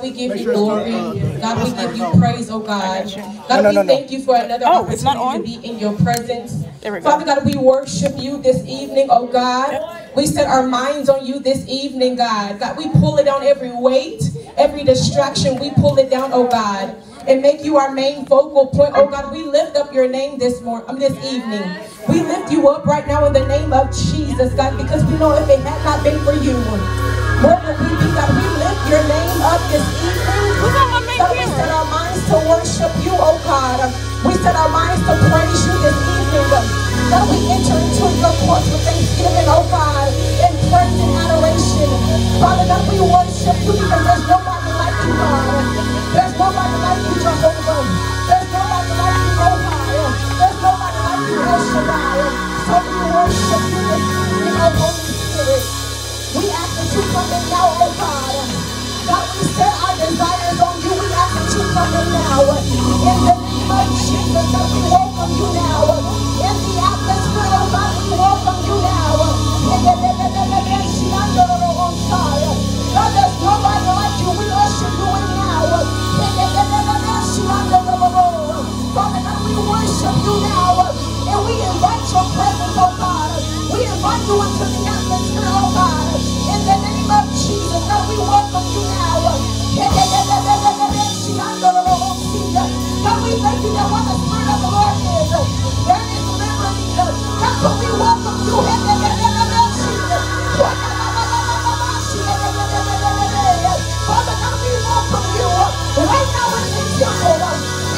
God, we give you glory. God, we give you praise, oh God. God, No, no, we no, no. thank you for another Oh, opportunity to be in your presence. There we go. Father God, we worship you this evening, oh God. We set our minds on you this evening, God. God, we pull it down every weight, every distraction. We pull it down, oh God. And make you our main focal point. Oh God, we lift up your name this morning, um, this evening. We lift you up right now in the name of Jesus, God, because we know if it had not been for you, where would we be, God? We lift your name up this evening. God, we set our minds to worship you, oh God. We set our minds to praise you this evening. God, we enter into your courts with thanksgiving, oh God, and praise and adoration. Father God, we worship you because there's nobody like you, God. There's nobody like you, Jehovah. There's nobody like you, oh God. There's nobody like you, El Shaddai. So we worship you evening, oh Holy Spirit. We ask that you come in now, oh God. God, we set our desires on you. We ask that you come in now. In the name of Jesus, God, we welcome you now. In the atmosphere, oh God, we welcome you now. In the God, Father we worship you now. And we invite your presence, oh God. We invite you into the atmosphere, oh. In the name of Jesus, we welcome you now. God, we thank you that when the Spirit of the Lord is, there is liberty. What we welcome you.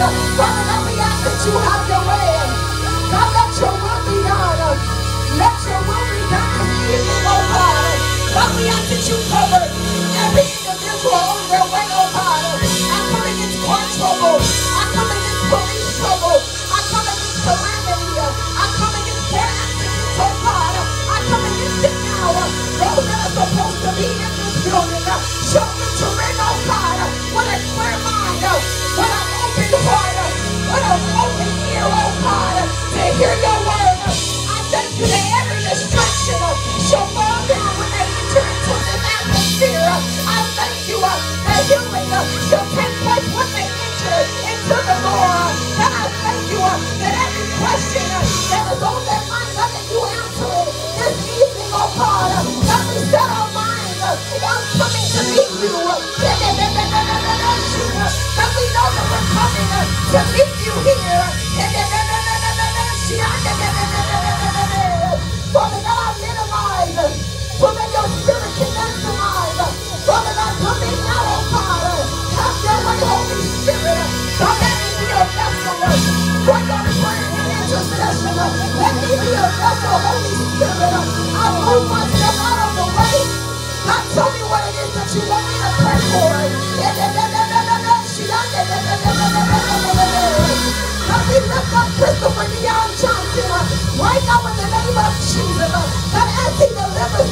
Father that you have your way. God, let your will be done. Let your will be done oh that you cover every individual on way, oh God. I come against car trouble. I uh,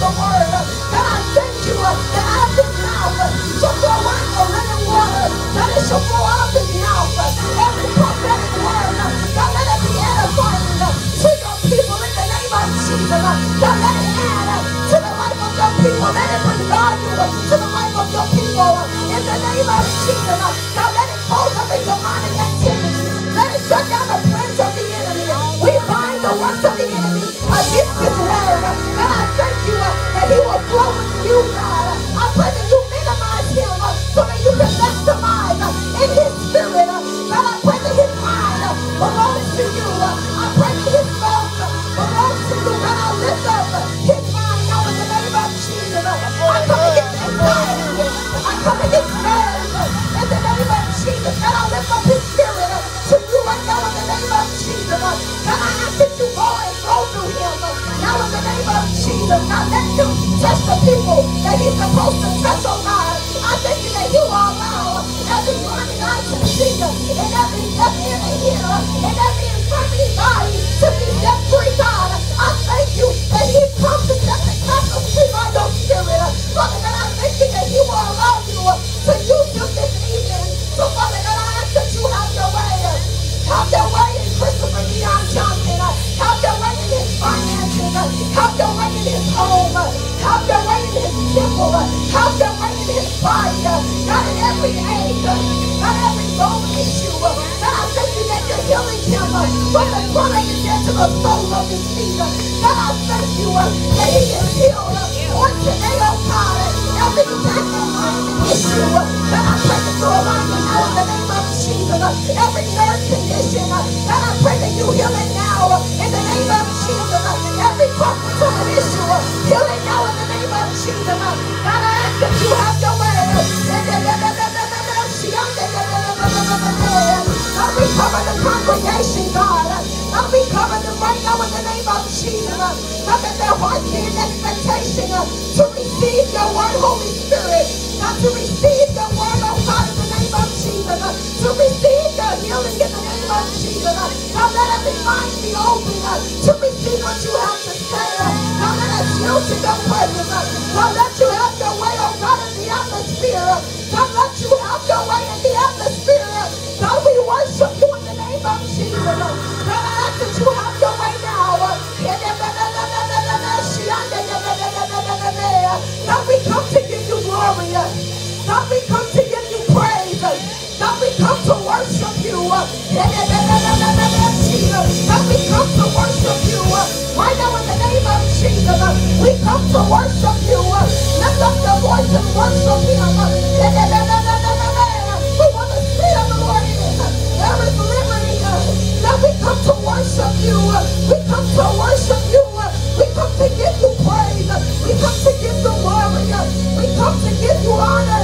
the word, from the front of his head to the sole of his feet. Uh, God, I thank you uh, that he is healed uh, on today, oh God. Every back issue, God, I pray that you align me now in the name of Jesus. Every nerve condition, God, I pray that you heal it now in the name of Jesus. Every problem. right now in the name of Jesus. God, that their heart be in expectation uh, to receive your word, Holy Spirit. God, to receive the word, oh God, in the name of Jesus. Uh, to receive the healing in the name of Jesus. Uh, God, let every mind be open to receive what you have to say. God, let us yield to your presence. God, let you have your way, oh God, in the atmosphere. God, we come to give you praise. God, we come to worship you. We come to worship you. Right now in the name of Jesus, we come to worship you. Lift up your voice and worship him. wanna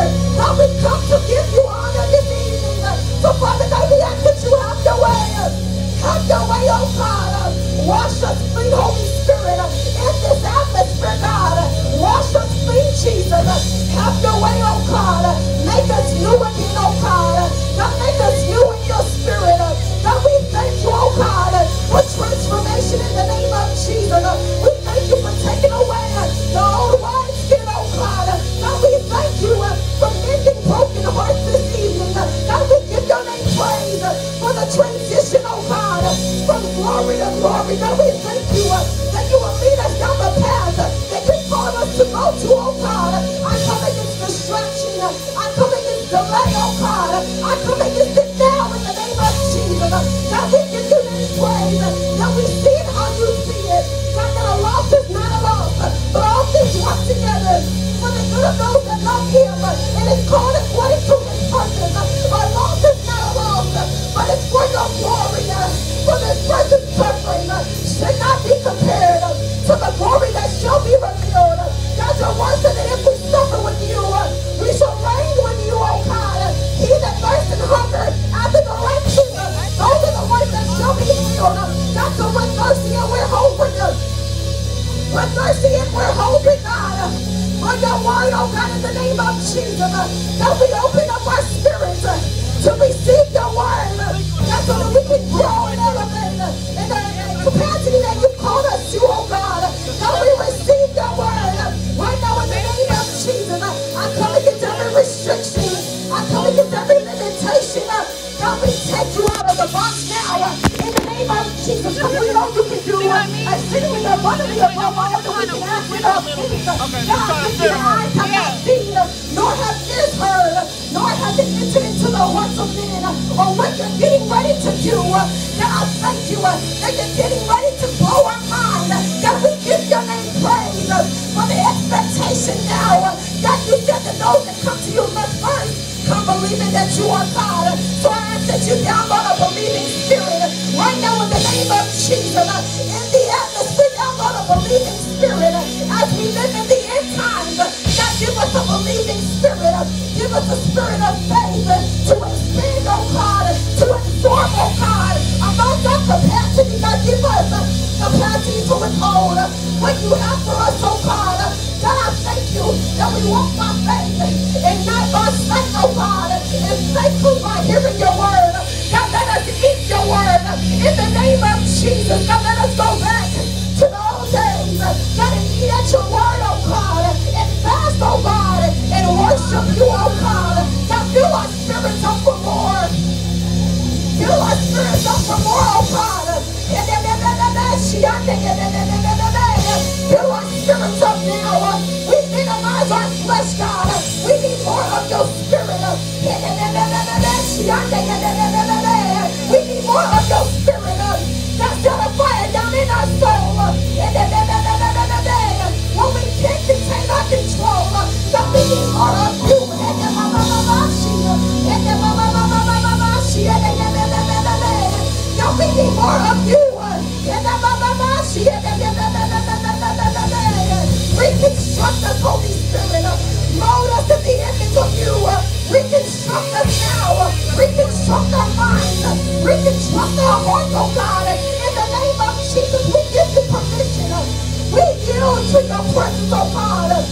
oh God,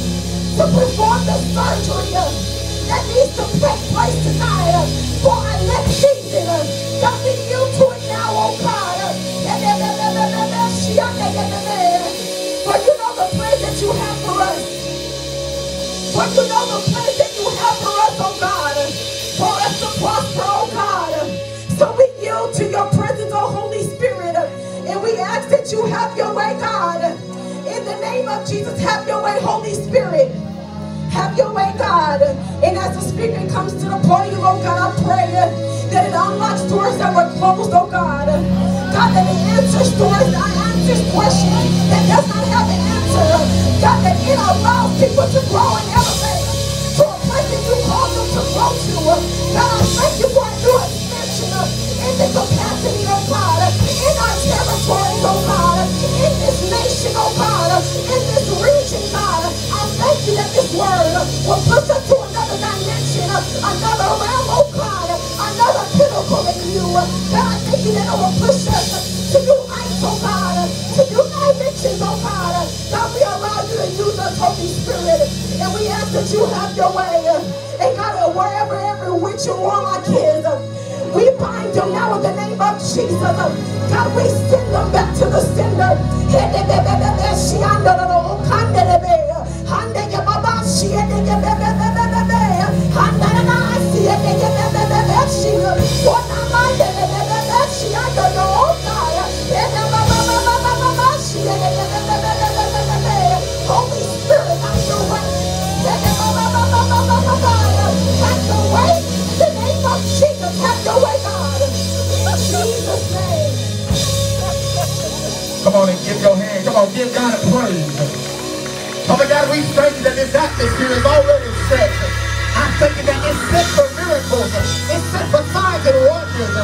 to perform the surgery that needs to take place tonight for our next season. God, we yield to it now, oh God. For you know the plan that you have for us. For you know the plan that you have for us, oh God. For us to prosper, oh God. So we yield to your presence, oh Holy Spirit. And we ask that you have your way, Jesus, have your way, Holy Spirit. Have your way, God. And as the Spirit comes to the podium, oh God, I pray that it unlocks doors that were closed, oh God. God, that it answers doors, that answers questions that does not have an answer. God, that it allows people to grow and elevate to a place that you call them to grow to. God, I thank you this word will push us to another dimension, another realm, oh God, another pinnacle in you. God, thank you that it will push us to new heights, oh God, to new dimensions, oh God. God, we allow you to use us, Holy Spirit, and we ask that you have your way. And God, wherever every witch and warlock is, we bind them now in the name of Jesus. God, we send them back to the sender. Give God a praise. Oh Father God, we thank you that this atmosphere is already set. I thank you that it's set for miracles. It's set for signs and wonders.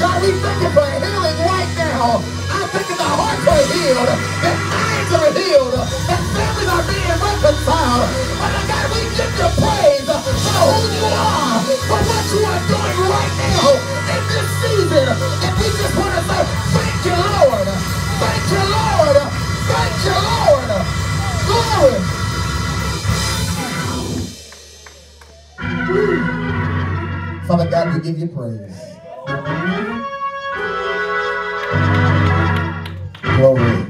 God, we thank you for healing right now. I thank you the hearts are healed, that minds are healed, that families are being reconciled. Oh Father God, we give you praise for who you are, for what you are doing right now Father God, we give you praise. Glory.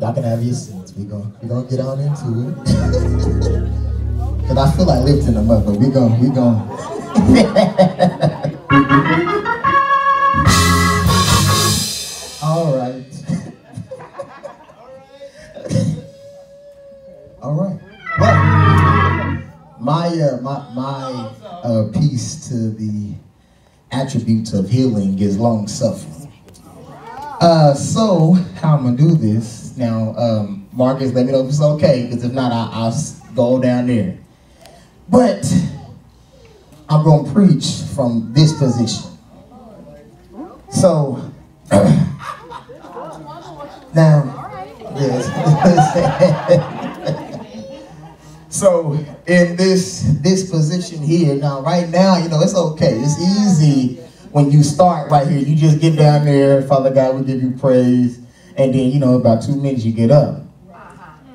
Y'all can have your seats. We gonna we gonna get on into it. Cause I feel like lifting them up, but we gonna we gonna. piece to the attributes of healing is long suffering. Uh, so how I'm gonna do this now? Um, Marcus, let me know if it's okay, because if not, I, I'll s- go down there. But I'm gonna preach from this position. So now, yes. so in this this position here now, right now, you know, it's okay. It's easy when you start right here. You just get down there, Father God, we give you praise, and then you know, about two minutes you get up.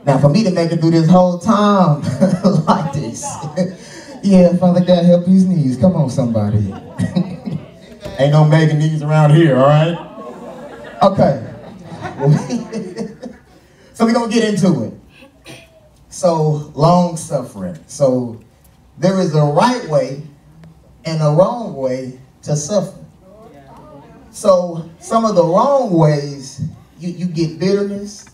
Now, for me to make it through this whole time like this, yeah, Father God, help these knees. Come on, somebody. Ain't no making knees around here, all right? Okay. so we're going to get into it. So, long suffering. So, there is a right way and a wrong way to suffer. So, some of the wrong ways, you, you get bitterness,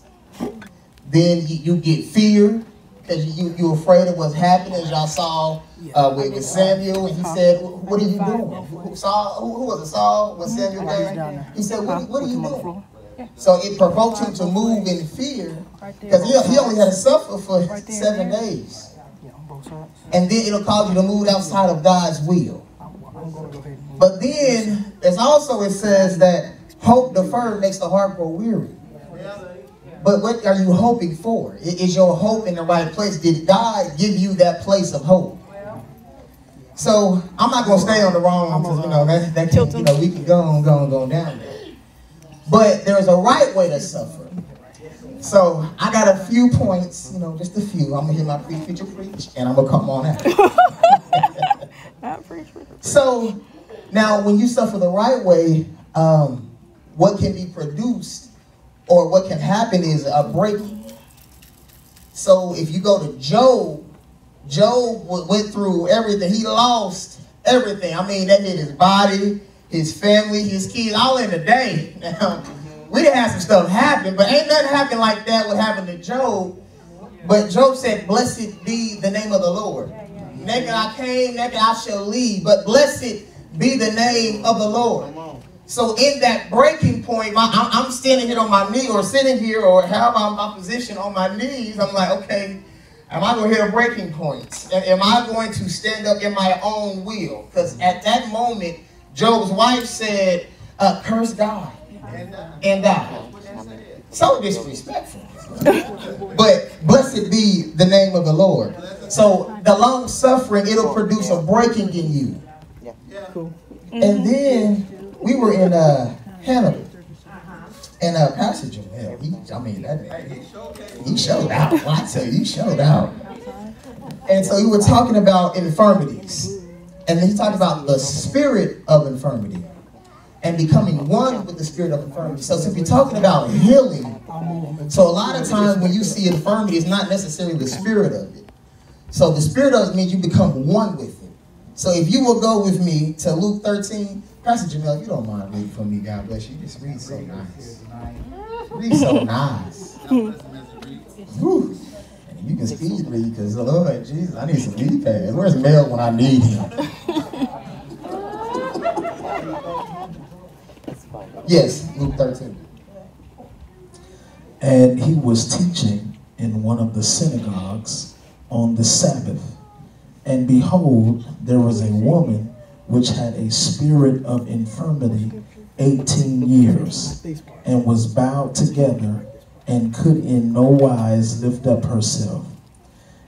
then you, you get fear, because you, you're afraid of what's happening, as y'all saw uh, with, with Samuel, and he said, what are you doing? Who, Saul, who, who was it, Saul, when Samuel came? He said, what, what are you doing? So it provoked him to move in fear, because he, he only had to suffer for seven days. And then it'll cause you to move outside of God's will. But then, there's also, it says that hope deferred makes the heart grow weary. But what are you hoping for? Is your hope in the right place? Did God give you that place of hope? So I'm not gonna stay on the wrong because you know that, that can, you know we can go on, go on, go down there. But there's a right way to suffer. So I got a few points, you know, just a few. I'm gonna hear my preacher preach, and I'm gonna come on out. so now, when you suffer the right way, um, what can be produced or what can happen is a breaking. So if you go to Job, Job went through everything. He lost everything. I mean, that hit his body, his family, his kids, all in a day. Now, we didn't have some stuff happen, but ain't nothing happen like that what happened to Job. But Job said, blessed be the name of the Lord. Naked I came, naked I shall leave. But blessed be the name of the Lord. So in that breaking point, my, I'm, I'm, standing here on my knee or sitting here or have my, my position on my knees. I'm like, okay, am I going to hit a breaking point? Am I going to stand up in my own will? Because at that moment, Job's wife said, uh, curse God and die. So disrespectful. but blessed be the name of the Lord. So the long suffering, it'll produce a breaking in you. Cool. And then we were in uh, Hannibal. And uh, Pastor Jamel, he, I mean, that, he showed out. Well, I tell you, he showed out. And so we were talking about infirmities. And then he talked about the spirit of infirmity and becoming one with the spirit of infirmity. So if you're talking about healing, so a lot of times when you see infirmity, it's not necessarily the spirit of it. So the spirit of it means you become one with it. So if you will go with me to Luke 13, Pastor Jamel, you don't mind reading for me, God bless you. Just read so nice. Read so nice. Whew. You can speed read because Lord Jesus, I need some knee pads. Where's Mel when I need him? yes, Luke 13. And he was teaching in one of the synagogues on the Sabbath. And behold, there was a woman which had a spirit of infirmity 18 years, and was bowed together, and could in no wise lift up herself.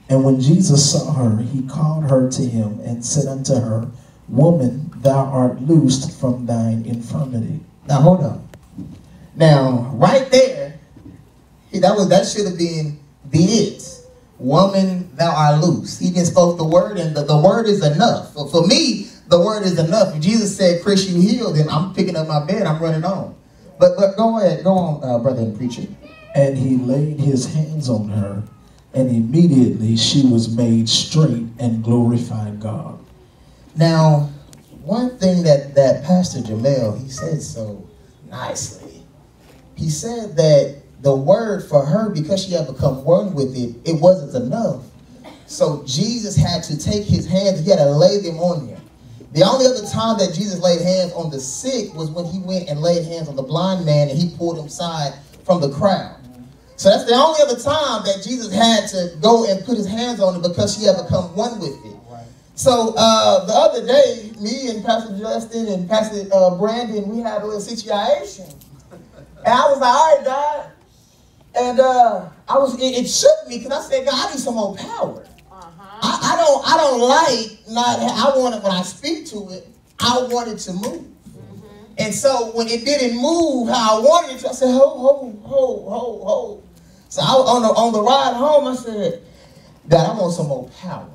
And when Jesus saw her, he called her to him, and said unto her, Woman, thou art loosed from thine infirmity. Now hold on. Now, right there, that was that should have been be it. Woman, thou art loose. He just spoke the word, and the, the word is enough. For, for me, the word is enough. If Jesus said, Chris, you healed, then I'm picking up my bed, I'm running on. But but go ahead, go on, uh, brother and preacher. And he laid his hands on her, and immediately she was made straight and glorified God. Now, one thing that, that Pastor Jamel, he said so nicely. He said that the word for her, because she had become one with it, it wasn't enough. So Jesus had to take his hands, he had to lay them on him. The only other time that Jesus laid hands on the sick was when he went and laid hands on the blind man and he pulled him aside from the crowd. So that's the only other time that Jesus had to go and put his hands on it because she had become one with it. So uh, the other day, me and Pastor Justin and Pastor uh, Brandon, we had a little situation. And I was like, all right, God. And uh, I was, it, it shook me because I said, God, I need some more power. I, I, don't I don't like not I want it when I speak to it, I want it to move. Mm-hmm. And so when it didn't move how I wanted it to, I said, ho, ho, ho, ho, ho. So I, on the on the ride home, I said, God, I want some more power.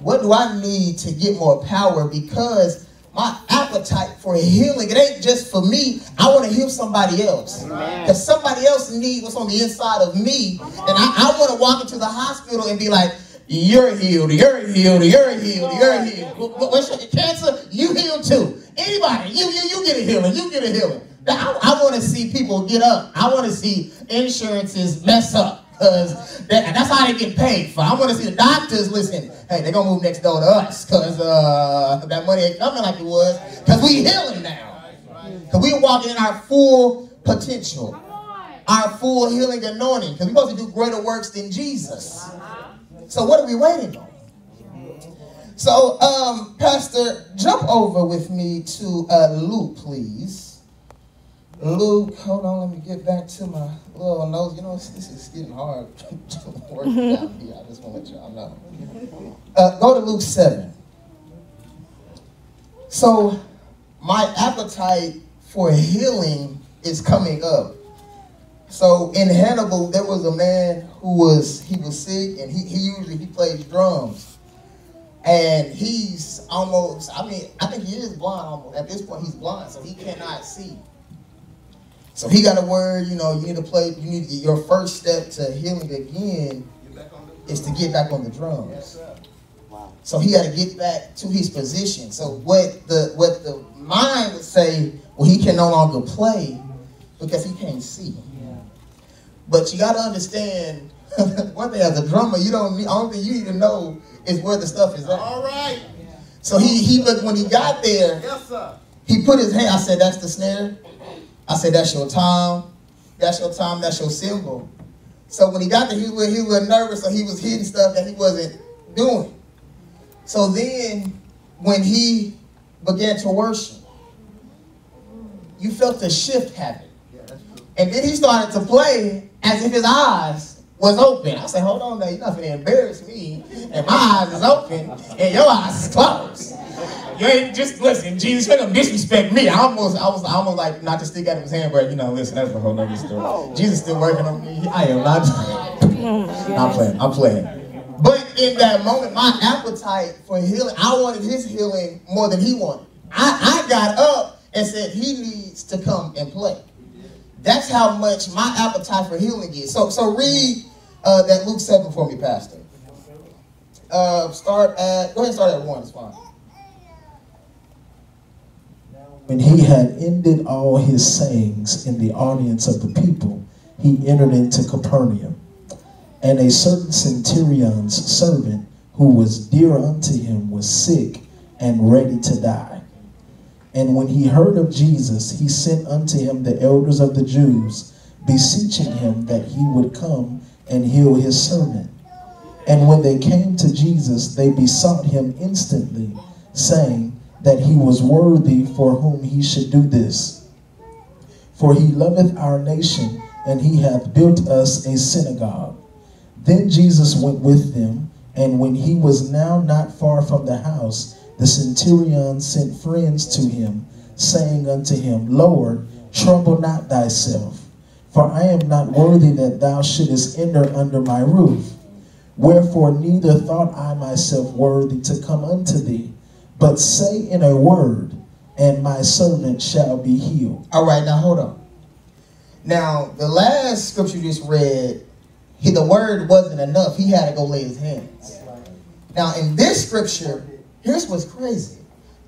What do I need to get more power? Because my appetite for healing, it ain't just for me. I want to heal somebody else. Because somebody else needs what's on the inside of me. And I, I want to walk into the hospital and be like, you're healed, you're healed, you're healed, you're healed. What's your cancer? You healed too. Anybody, you, you, you get a healing, you get a healing. I, want to see people get up. I want to see insurances mess up. Because that, that's how they get paid for. I want to see the doctors listen. Hey, they're going to move next door to us because uh, that money ain't coming like it was. Because we healing now. Because we walking in our full potential. Our full healing anointing. Because we're supposed to do greater works than Jesus. So what are we waiting on? So, um, Pastor, jump over with me to uh, Luke, please. Luke, hold on, let me get back to my little notes. You know, this is getting hard to work down here. I just want to let y'all know. Uh, go to Luke 7. So, my appetite for healing is coming up. So in Hannibal, there was a man who was he was sick, and he, he usually he plays drums, and he's almost I mean I think he is blind almost at this point he's blind, so he cannot see. So he got a word, you know, you need to play, you need to, your first step to healing again is to get back on the drums. So he got to get back to his position. So what the what the mind would say, well, he can no longer play because he can't see. But you got to understand one thing as a drummer, you don't need, only thing you need to know is where the stuff is at. All right. So he he looked when he got there, Yes, sir. he put his hand. I said, "That's the snare." I said, "That's your time. That's your time. That's your cymbal." So when he got there, he was he was nervous, so he was hitting stuff that he wasn't doing. So then, when he began to worship, you felt a shift happen, and then he started to play as if his eyes was open. I said, "Hold on, now you're not gonna embarrass me, and my eyes is open, and your eyes is closed." You ain't just listen, Jesus, you're gonna disrespect me. I almost, I was, I almost like not to stick out of his hand, but you know, listen, that's a whole nother story. Jesus still working on me. I am not. I'm playing. I'm playing. But in that moment, my appetite for healing, I wanted his healing more than he wanted. I, I got up and said he needs to come and play. That's how much my appetite for healing is. So, so read uh, that Luke seven for me, Pastor. Uh, start at go ahead and start at one. It's fine. When he had ended all his sayings in the audience of the people, he entered into Capernaum. And a certain centurion's servant, who was dear unto him, was sick and ready to die. And when he heard of Jesus, he sent unto him the elders of the Jews, beseeching him that he would come and heal his servant. And when they came to Jesus, they besought him instantly, saying that he was worthy for whom he should do this. For he loveth our nation, and he hath built us a synagogue. Then Jesus went with them, and when he was now not far from the house, the centurion sent friends to him, saying unto him, Lord, trouble not thyself, for I am not worthy that thou shouldest enter under my roof. Wherefore neither thought I myself worthy to come unto thee, but say in a word, and my servant shall be healed. All right, now hold on. Now, the last scripture you just read, he, the word wasn't enough. He had to go lay his hands. Now, in this scripture, here's what's crazy.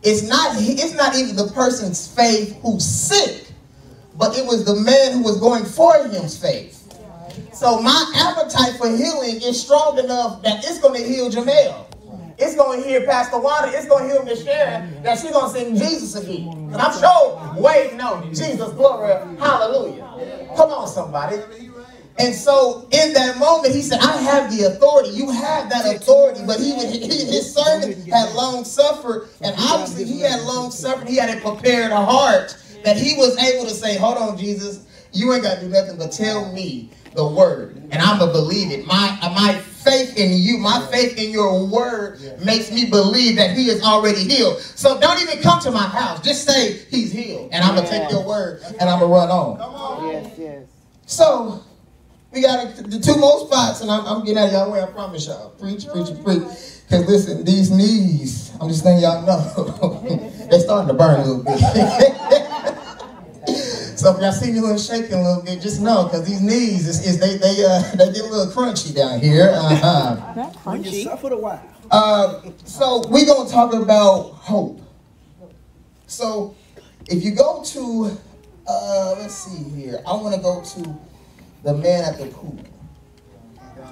It's not, it's not even the person's faith who's sick, but it was the man who was going for him's faith. So my appetite for healing is strong enough that it's going to heal Jamel. It's going to heal Pastor Wanda. It's going to heal Miss Sharon that she's going to sing Jesus again. And I'm sure waiting on Jesus, glory, hallelujah. Come on, somebody. And so in that moment, he said, I have the authority. You have that authority. But he, he his servant had long suffered. And obviously he had long suffered. He had a prepared heart that he was able to say, hold on, Jesus. You ain't got to do nothing but tell me the word. And I'm going to believe it. My, my faith in you, my faith in your word makes me believe that he is already healed. So don't even come to my house. Just say he's healed. And I'm going to take your word and I'm going to run on. on. Yes, yes. So We got the two more spots, and I'm, I'm getting out of y'all way. I promise y'all. Preach, preach, preach. Because listen, these knees, I'm just letting y'all know, they're starting to burn a little bit. so if y'all see me a little shaking a little bit, just know, because these knees, is, is they they uh, they get a little crunchy down here. Uh-huh. When you suffered a while. Uh, so we're going to talk about hope. So if you go to, uh, let's see here. I want to go to the man at the pool.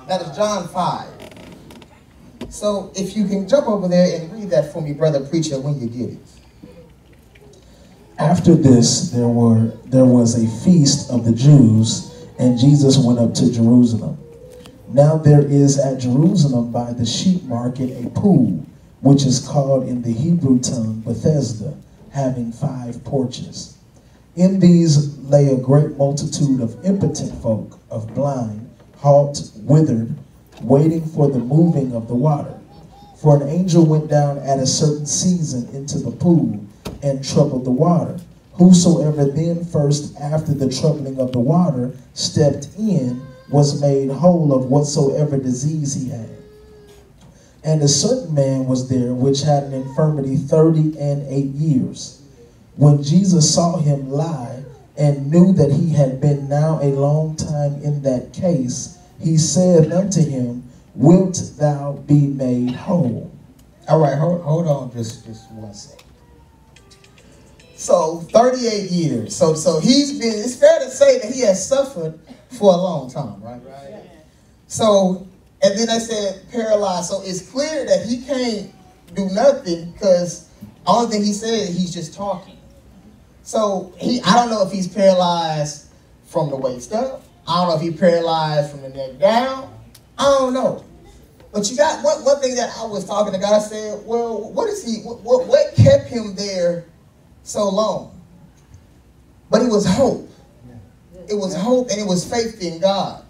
That is John 5. So if you can jump over there and read that for me, brother preacher, when you get it. After this, there were there was a feast of the Jews, and Jesus went up to Jerusalem. Now there is at Jerusalem by the sheep market a pool, which is called in the Hebrew tongue Bethesda, having five porches. In these lay a great multitude of impotent folk, of blind, halt, withered, waiting for the moving of the water. For an angel went down at a certain season into the pool and troubled the water. Whosoever then first, after the troubling of the water, stepped in, was made whole of whatsoever disease he had. And a certain man was there which had an infirmity thirty and eight years. When Jesus saw him lie and knew that he had been now a long time in that case, he said unto him, Wilt thou be made whole? All right, hold, hold on just, just one second. So 38 years. So so he's been it's fair to say that he has suffered for a long time, right? Right. So and then I said paralyzed. So it's clear that he can't do nothing because only thing he said he's just talking. So he I don't know if he's paralyzed from the waist up. I don't know if he's paralyzed from the neck down. I don't know. But you got one, one thing that I was talking to God, I said, well, what is he, what, what, what kept him there so long? But it was hope. It was hope and it was faith in God.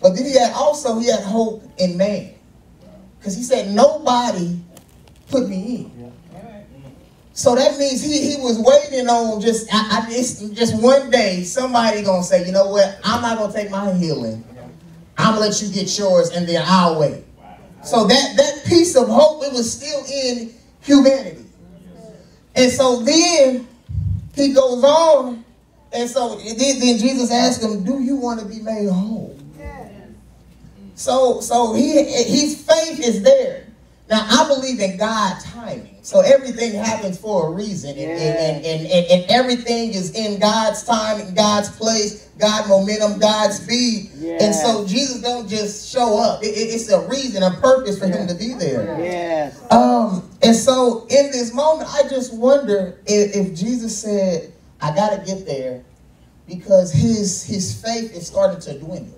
But then he had also, he had hope in man. Because he said, nobody put me in. So that means he, he was waiting on just, I, I just, just one day, somebody going to say, you know what, I'm not going to take my healing. I'm going to let you get yours and then I'll wait. So that, that piece of hope, it was still in humanity. And so then he goes on, and so then, Jesus asked him, Do you want to be made whole? So so he his faith is there. Now I believe in God timing. So everything happens for a reason. And, and, and, and, and everything is in God's time, in God's place, God momentum, God's speed. And so Jesus don't just show up. It- it- it's a reason, a purpose for him to be there. Yes. Um, and so in this moment, I just wonder if, if Jesus said, I gotta get there because his his faith is starting to dwindle.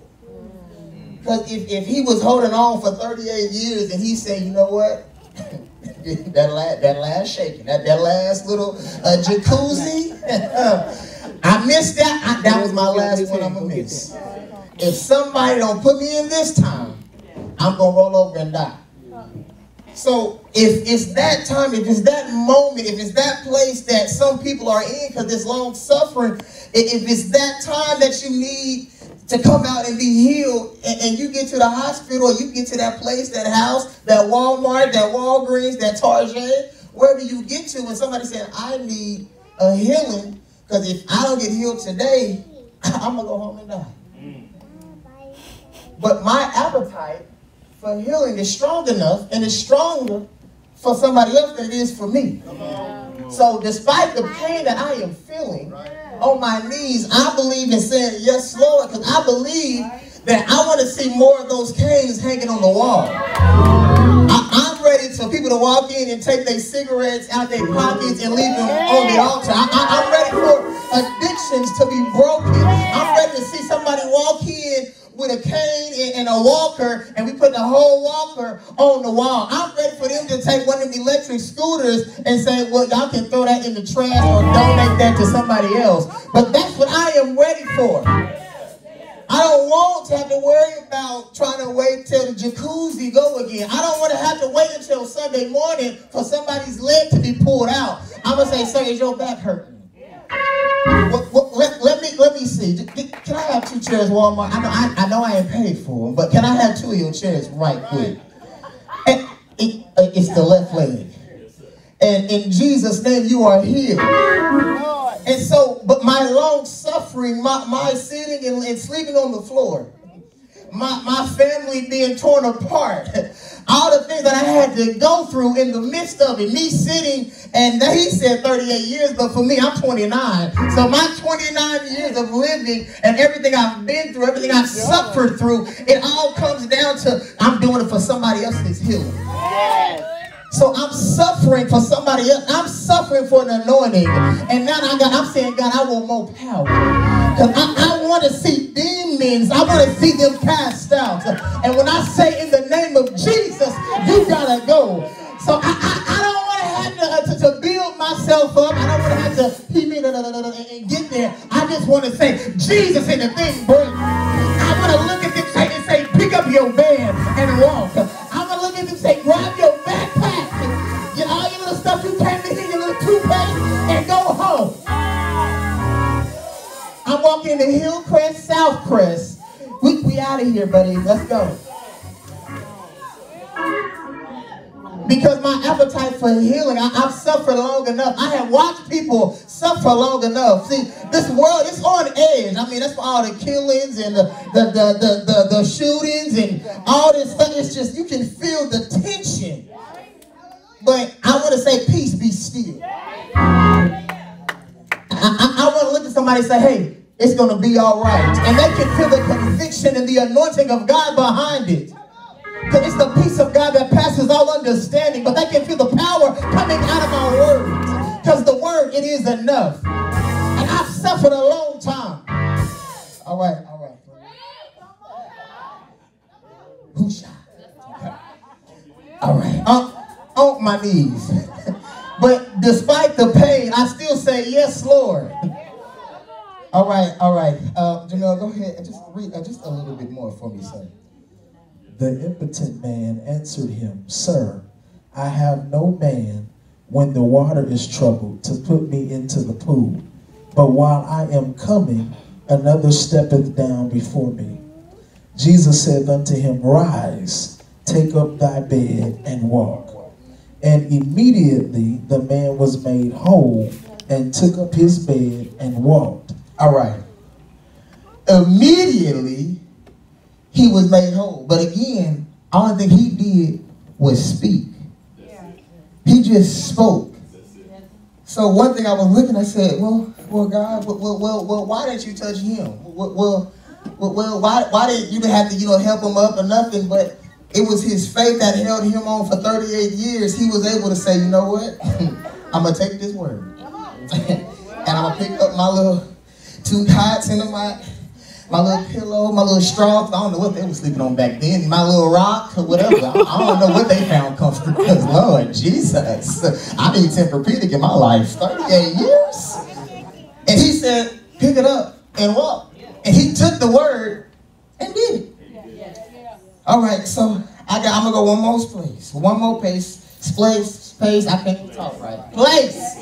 Because if, if he was holding on for 38 years and he said, you know what? that last that last shaking, that, that last little uh, jacuzzi, I missed that. I, that was my last one I'm gonna miss. If somebody don't put me in this time, I'm gonna roll over and die. So if it's that time, if it's that moment, if it's that place that some people are in because this long suffering, if it's that time that you need to come out and be healed, and, and you get to the hospital, you get to that place, that house, that Walmart, that Walgreens, that Target, wherever you get to, and somebody said, I need a healing, because if I don't get healed today, I'm gonna go home and die. But my appetite for healing is strong enough and it's stronger for somebody else than it is for me. So despite the pain that I am feeling on my knees, I believe in saying yes, Lord, because I believe that I want to see more of those canes hanging on the wall. I, I'm ready for people to walk in and take their cigarettes out their pockets and leave them on the altar. I, I, I'm ready for addictions to be broken. I'm ready to see somebody walk in with a cane and, a walker, and we put the whole walker on the wall. I'm ready for them to take one of them electric scooters and say, well, y'all can throw that in the trash or donate that to somebody else. But that's what I am ready for. I don't want to have to worry about trying to wait till the jacuzzi go again. I don't want to have to wait until Sunday morning for somebody's leg to be pulled out. I'm gonna say, sir, is your back hurting? Let, let me let me see. Can I have two chairs, Walmart? I know I, I know I ain't paid for them, but can I have two of your chairs right quick? It, uh, it's the left leg. And in Jesus' name, you are healed. And so, but my long suffering, my, my sitting and, and sleeping on the floor, my, my family being torn apart, all the things that I had to go through in the midst of it, me sitting, and he said 38 years, but for me, I'm 29. So my 29 years of living and everything I've been through, everything I've suffered through, it all comes down to I'm doing it for somebody else's healing. So I'm suffering for somebody else. I'm suffering for an anointing. And now I got, I'm saying, God, I want more power. I, I want to see demons. I want to see them cast out. And when I say in the name of Jesus, you got to go. So I, I, I don't want to have to, uh, to, to build myself up. I don't want to have to he me, and get there. I just want to say, Jesus in the thing, bro. I want to look at them say, and say, pick up your van and walk. I want to look at them say, grab your backpack. Get all your little stuff you came in here, your little toothpaste, and go home. I'm walking to Hillcrest, Southcrest. We, we out of here, buddy. Let's go. Because my appetite for healing, I, I've suffered long enough. I have watched people suffer long enough. See, this world is on edge. I mean, that's for all the killings and the, the, the, the, the, the shootings and all this stuff. It's just, you can feel the tension. But I want to say, peace be still. I, I, I want to look at somebody and say, hey, it's going to be all right. And they can feel the conviction and the anointing of God behind it. Because it's the peace of God that passes all understanding. But they can feel the power coming out of my words. Because the word, it is enough. And I've suffered a long time. All right, all right. All right. Uh, on my knees. but despite the pain, I still say, yes, Lord. All right, all right. Uh, Jamel, go ahead and just read uh, just a little bit more for me, sir. The impotent man answered him, Sir, I have no man when the water is troubled to put me into the pool. But while I am coming, another steppeth down before me. Jesus said unto him, Rise, take up thy bed and walk. And immediately the man was made whole and took up his bed and walked. All right. Immediately, he was made whole. But again, all thing he did was speak. Yeah. He just spoke. So one thing I was looking, I said, well, well, God, well, well, well, why didn't you touch him? Well, well, well, why, why didn't you have to, you know, help him up or nothing? But it was his faith that held him on for 38 years. He was able to say, you know what? I'm gonna take this word, and I'm gonna pick up my little two cots into my my little pillow, my little straw. I don't know what they were sleeping on back then. My little rock or whatever. I, don't know what they found comfortable. Because Lord Jesus, I need Tempur-Pedic in my life. 38 years. And he said, pick it up and walk. And he took the word and did it. All right, so I got. I'm gonna go one more place. One more pace. Place. Place. I can't talk right. Place.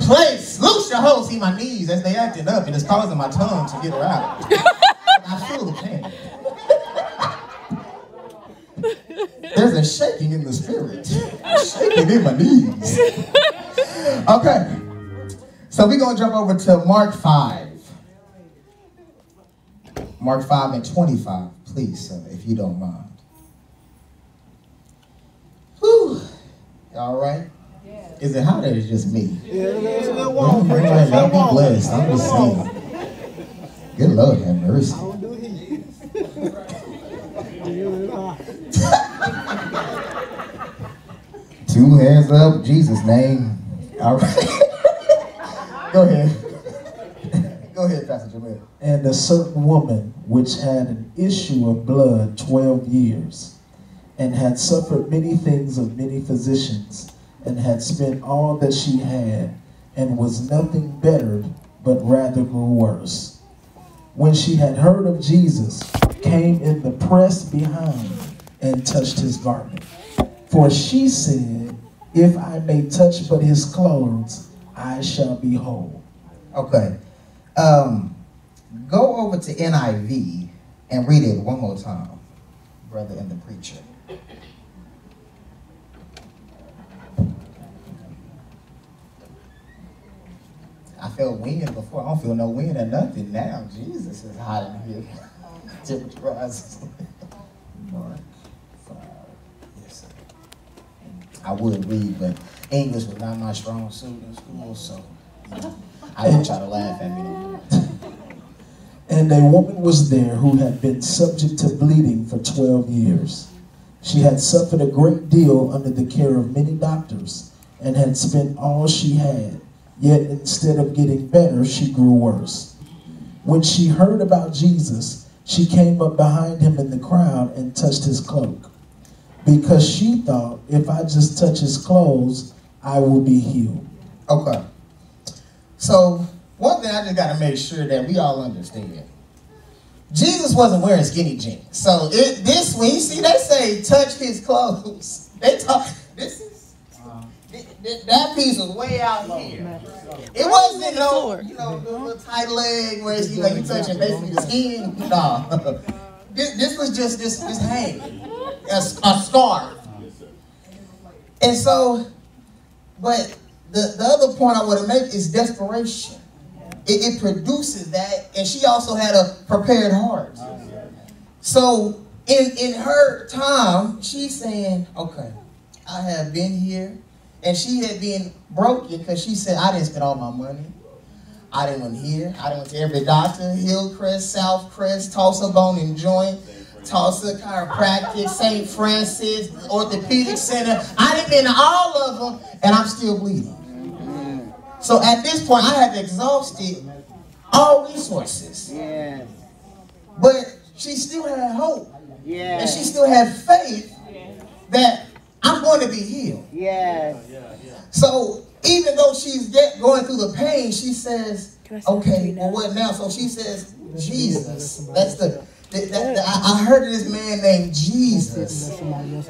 Place. Loose your hold. See my knees as they acting up, and it's causing my tongue to get around. I feel the pain. There's a shaking in the spirit. shaking in my knees. Okay. So we're gonna jump over to Mark 5. Mark 5 and 25, please, if you don't mind. Whew. All right? Is it hot or is it just me? Yeah, it's a little Well, warm. all right, y'all be blessed. I'm just saying. Good Lord have mercy. Don't do heat. Ah. Two hands up, Jesus' name. All right. Go ahead. Go ahead, Pastor Jamil. And a certain woman which had an issue of blood twelve years, and had suffered many things of many physicians, and had spent all that she had, and was nothing bettered, but rather grew worse. When she had heard of Jesus, came in the press behind, and touched his garment. For she said, If I may touch but his clothes, I shall be whole. Okay. Um, Go over to NIV and read it one more time, brother and the preacher. I felt wind before. I don't feel no wind or nothing now. Jesus is hot in here. Temperature rises. Mark 5. Yes, sir. I would read, but English was not my strong suit in school, so I didn't try to laugh at me. And a woman was there who had been subject to bleeding for 12 years. She had suffered a great deal under the care of many doctors and had spent all she had. Yet instead of getting better, she grew worse. When she heard about Jesus, she came up behind him in the crowd and touched his cloak. Because she thought, if I just touch his clothes, I will be healed. Okay. So, one thing I just got to make sure that we all understand. Jesus wasn't wearing skinny jeans. So, it, this, when you see they say touch his clothes, they talk, this is, that piece was way out here. It wasn't no, you know, the little tight leg where it's, you know, you touching basically the skin. No. this, this was just this, this hang, a scarf. And so, but the, the other point I want to make is desperation. It, it produces that, and she also had a prepared heart. So in in her time, she's saying, "Okay, I have been here," and she had been broken because she said, "I didn't spend all my money. I didn't went here. I didn't went to every doctor, Hillcrest, Southcrest, Tulsa Bone and Joint." Tulsa Chiropractic, St. Francis, Orthopedic Center. I didn't been to all of them, and I'm still bleeding. So at this point, I have exhausted all resources. Yes. But she still had hope. And she still had faith that I'm going to be healed. Yes. So even though she's get, going through the pain, she says, okay, well, what now? So she says, Jesus. That's the, that, that, that- I I heard of this man named Jesus.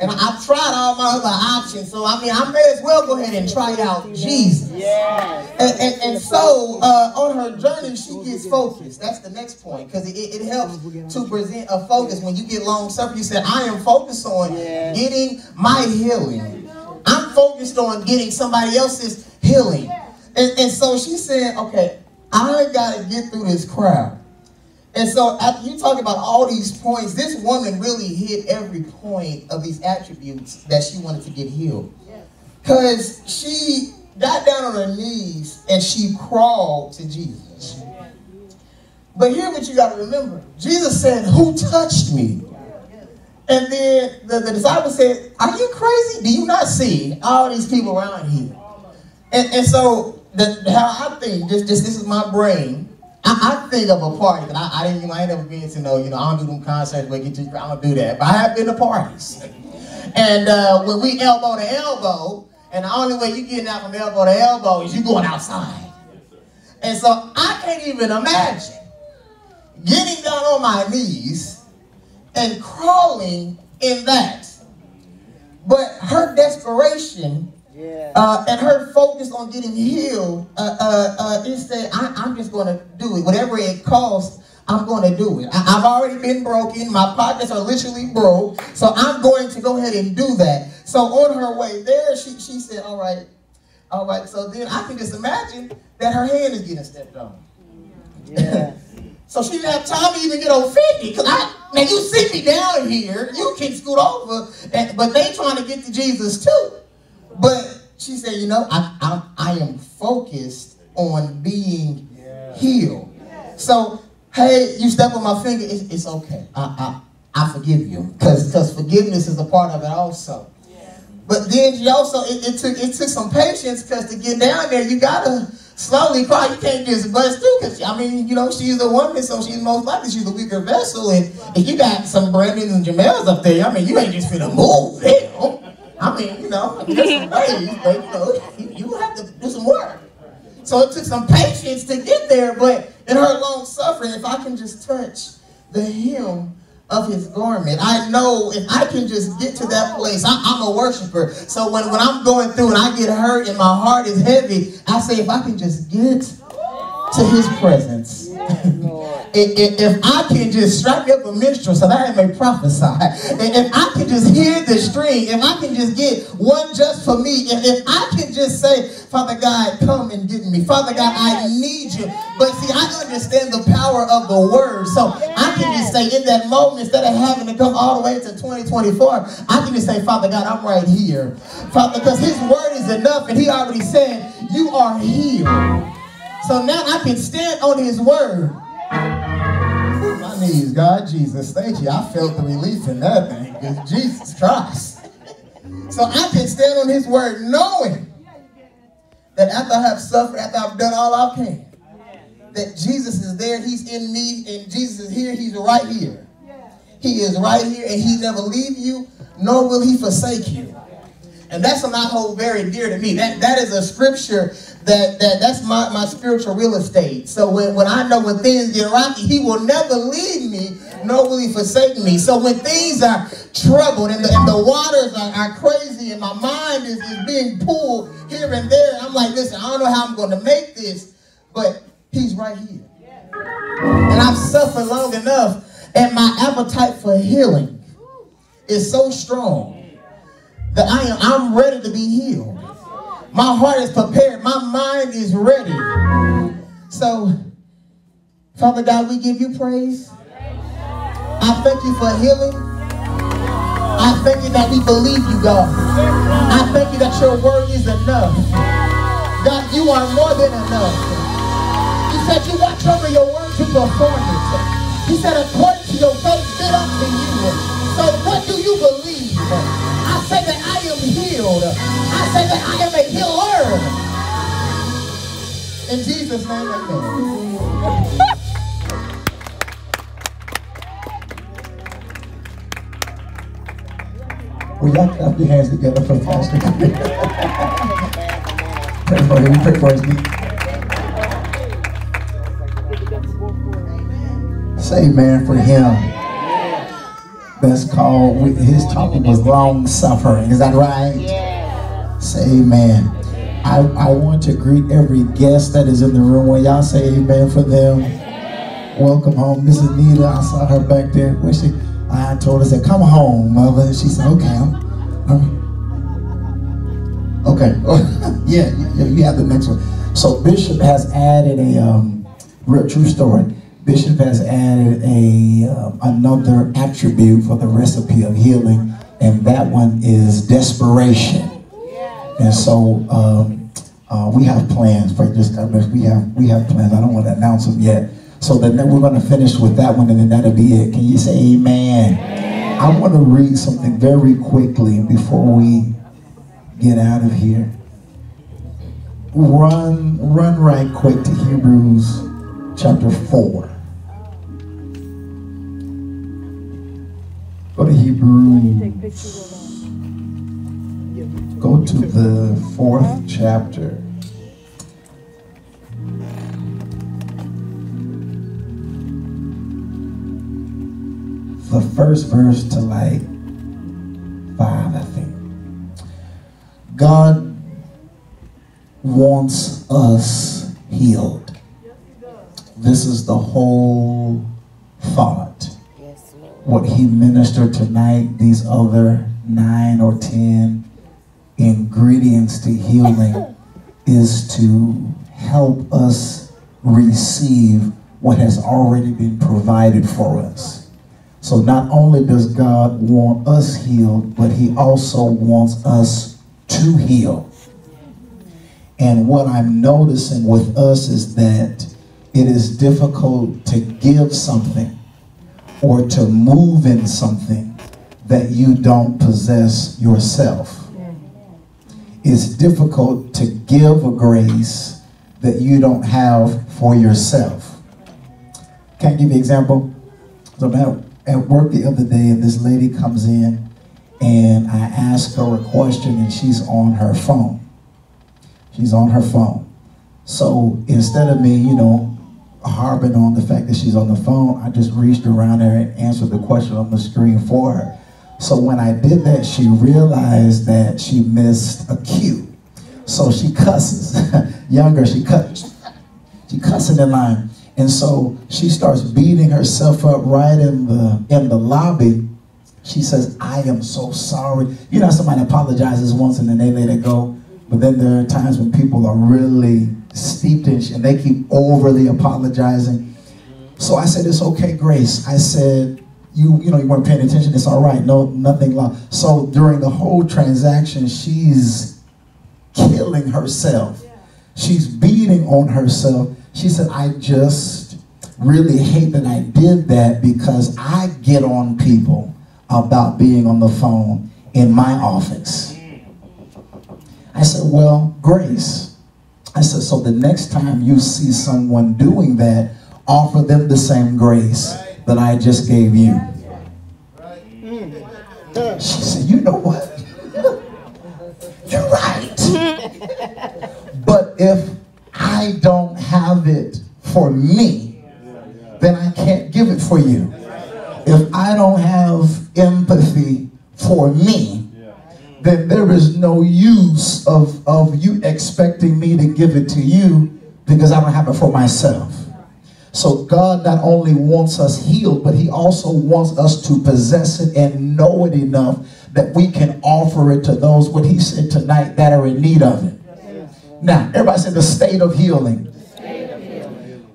And I, I tried all my other options. So, I mean, I may as well go ahead and try out Jesus. Yes. And, and, and so uh, on her journey, she gets focused. That's the next point because it, it helps to present a focus. When you get long suffering, you say, I am focused on getting my healing. I'm focused on getting somebody else's healing. And, and so she said, okay, I got to get through this crowd. And so you talk about all these points, this woman really hit every point of these attributes that she wanted to get healed. Because she got down on her knees and she crawled to Jesus. But here what you got to remember. Jesus said, who touched me? And then the, the disciple said, are you crazy? Do you not see all these people around here? And, and so the, how I think, this, this, this is my brain. I, I think of a party that I, I didn't, you know, I ain't never been to no, you know, I don't do them concerts where you get to, I don't do that. But I have been to parties. And uh, when we elbow to elbow, and the only way you getting out from elbow to elbow is you going outside. And so I can't even imagine getting down on my knees and crawling in that. But her desperation. Uh, and her focus on getting healed, uh, uh, uh, I, I'm just going to do it. Whatever it costs, I'm going to do it. I, I've already been broken. My pockets are literally broke. So I'm going to go ahead and do that. So on her way there, she, she said, all right, all right. So then I can just imagine that her hand is getting stepped on. Yes. So she didn't have time to even get on 50. Cause I now you see me down here, you can scoot over, and, but they trying to get to Jesus too. But she said, you know, I I, I am focused on being healed. So hey, you step on my finger, it's, it's okay. I I, I forgive you, cause forgiveness is a part of it also. But then you also it, it took it took some patience because to get down there you gotta slowly cry. You can't just bust through because I mean you know she's a woman, so she's most likely she's a weaker vessel. And if you got some Brandons and Jamels up there, I mean you ain't just gonna move hell. I mean you know some ways, but you know you, you have to do some work. So it took some patience to get there, but in her long suffering, if I can just touch the hem of his garment, I know if I can just get to that place, I, I'm a worshiper. So when, when I'm going through and I get hurt and my heart is heavy, I say, if I can just get to his presence, if, I can just strike up a minstrel so that I may prophesy, if, I can just hear the string, if I can just get one just for me, if, if I can just say, Father God, come and get me. Father God, I need you. But see, I understand the power of the word. So I can just say in that moment, instead of having to come all the way to 2024, I can just say, Father God, I'm right here. Father, because his word is enough and he already said, you are here. So now I can stand on his word. God, Jesus, thank you. I felt the relief in that thing. Because Jesus Christ. So I can stand on his word knowing that after I have suffered, after I've done all I can, that Jesus is there, he's in me, and Jesus is here, he's right here. He is right here, and he never leave you, nor will he forsake you. And that's something I hold very dear to me. That that is a scripture that, that that's my, my spiritual real estate. So when, when I know when things get rocky, he will never leave me, nor will he forsake me. So when things are troubled and the, and the waters are, are crazy and my mind is, is being pulled here and there, I'm like, listen, I don't know how I'm going to make this, but he's right here. And I've suffered long enough, and my appetite for healing is so strong that I am I'm ready to be healed. My heart is prepared. My mind is ready. So, Father God, we give you praise. I thank you for healing. I thank you that we believe you, God. I thank you that your word is enough. God, you are more than enough. You said you watch over your word to perform it. He said, according to your faith, fit unto you. Say that I am healed. I say that I am a healer. In Jesus' name, amen. Will y'all clap your hands together for Pastor? pray for him. Pray for his. Say amen for him. That's called, his topic was long suffering. Is that right? Say amen. I, I want to greet every guest that is in the room. Will y'all say amen for them? Welcome home. Mrs. Nita, I saw her back there. Where she, I told her, said, come home, mother. And she said, okay. I'm, I'm- okay. yeah, you, you have the next one. So Bishop has added a um, real true story. Bishop has added a um, another attribute for the recipe of healing, and that one is desperation. And so um, uh, we have plans for this. We have we have plans. I don't want to announce them yet. So then we're going to finish with that one, and then that'll be it. Can you say Amen? I want to read something very quickly before we get out of here. Run, run right quick to Hebrews chapter four. Go to Hebrews. Go to the fourth chapter. The first verse to like five, I think. God wants us healed. This is the whole thought. What he ministered tonight, these other nine or ten ingredients to healing is to help us receive what has already been provided for us. So not only does God want us healed, but he also wants us to heal. And what I'm noticing with us is that it is difficult to give something or to move in something that you don't possess yourself. It's difficult to give a grace that you don't have for yourself. Can I give you an example? So I'm at, work the other day and this lady comes in and I ask her a question and she's on her phone. She's on her phone. So instead of me, you know, harping on the fact that she's on the phone, I just reached around her and answered the question on the screen for her. So when I did that, she realized that she missed a cue. So she cusses. Younger, she cut she cussing in line. And so she starts beating herself up right in the in the lobby. She says, I am so sorry. You know, somebody apologizes once and then they let it go. But then there are times when people are really steeped in and they keep overly apologizing. So I said, It's okay, Grace. I said, you you know you weren't paying attention, it's all right. No, nothing. So during the whole transaction, she's killing herself. She's beating on herself she said, I just really hate that I did that because I get on people about being on the phone in my office. I said, Well, Grace. I said, So the next time you see someone doing that, offer them the same grace that I just gave you. She said, You know what? You're right. but if I don't have it for me, then I can't give it for you. If I don't have empathy for me, then there is no use of, of you expecting me to give it to you because I don't have it for myself. So God not only wants us healed, but he also wants us to possess it and know it enough that we can offer it to those, what he said tonight, that are in need of it. Now, everybody said the state of healing.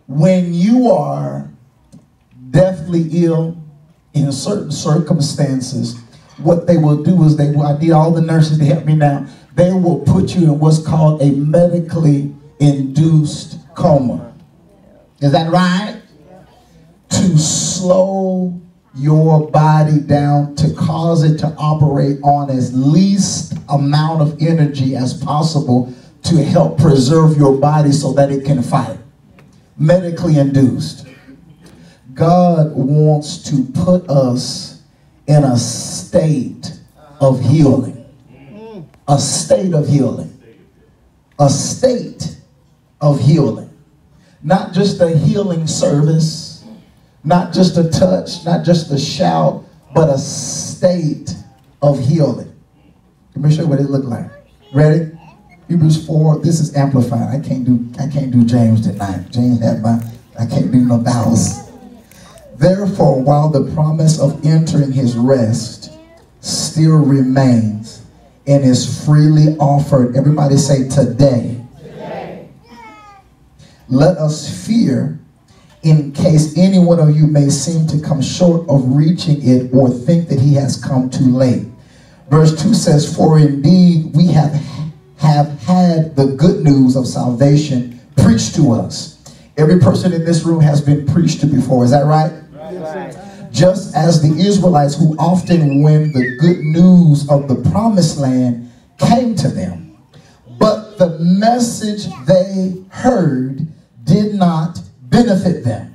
When you are deathly ill in certain circumstances, what they will do is they will, I need all the nurses to help me now. They will put you in what's called a medically induced coma. Is that right? To slow your body down, to cause it to operate on as least amount of energy as possible to help preserve your body so that it can fight. Medically induced. God wants to put us in a state of healing. A state of healing. A state of healing. Not just a healing service, not just a touch, not just a shout, but a state of healing. Let me show you what it looked like. Ready? Hebrews 4, this is amplified. I can't do I can't do James tonight. James had my I can't do no vowels. Therefore, while the promise of entering his rest still remains and is freely offered, everybody say today. today. Let us fear in case any one of you may seem to come short of reaching it or think that he has come too late. Verse 2 says, For indeed we have have had the good news of salvation preached to us. Every person in this room has been preached to before. Is that right? Just as the Israelites who often when the good news of the promised land came to them, but the message they heard did not benefit them.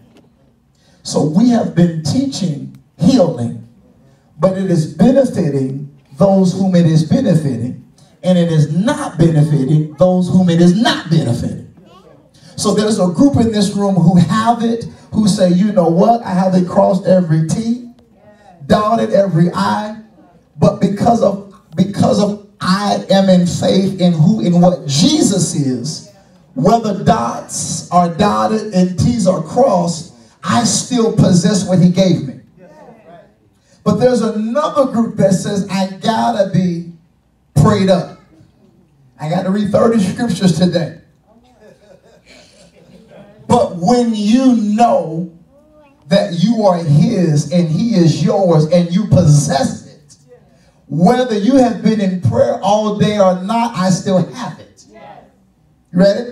So we have been teaching healing, but it is benefiting those whom it is benefiting and it is not benefiting those whom it is not benefiting. So there's a group in this room who have it, who say, you know what, I haven't crossed every T, dotted every I, but because of because of I am in faith in who in what Jesus is, whether dots are dotted and T's are crossed, I still possess what he gave me. But there's another group that says I gotta be prayed up. I got to read 30 scriptures today. But when you know that you are his and he is yours and you possess it, whether you have been in prayer all day or not, I still have it. You ready?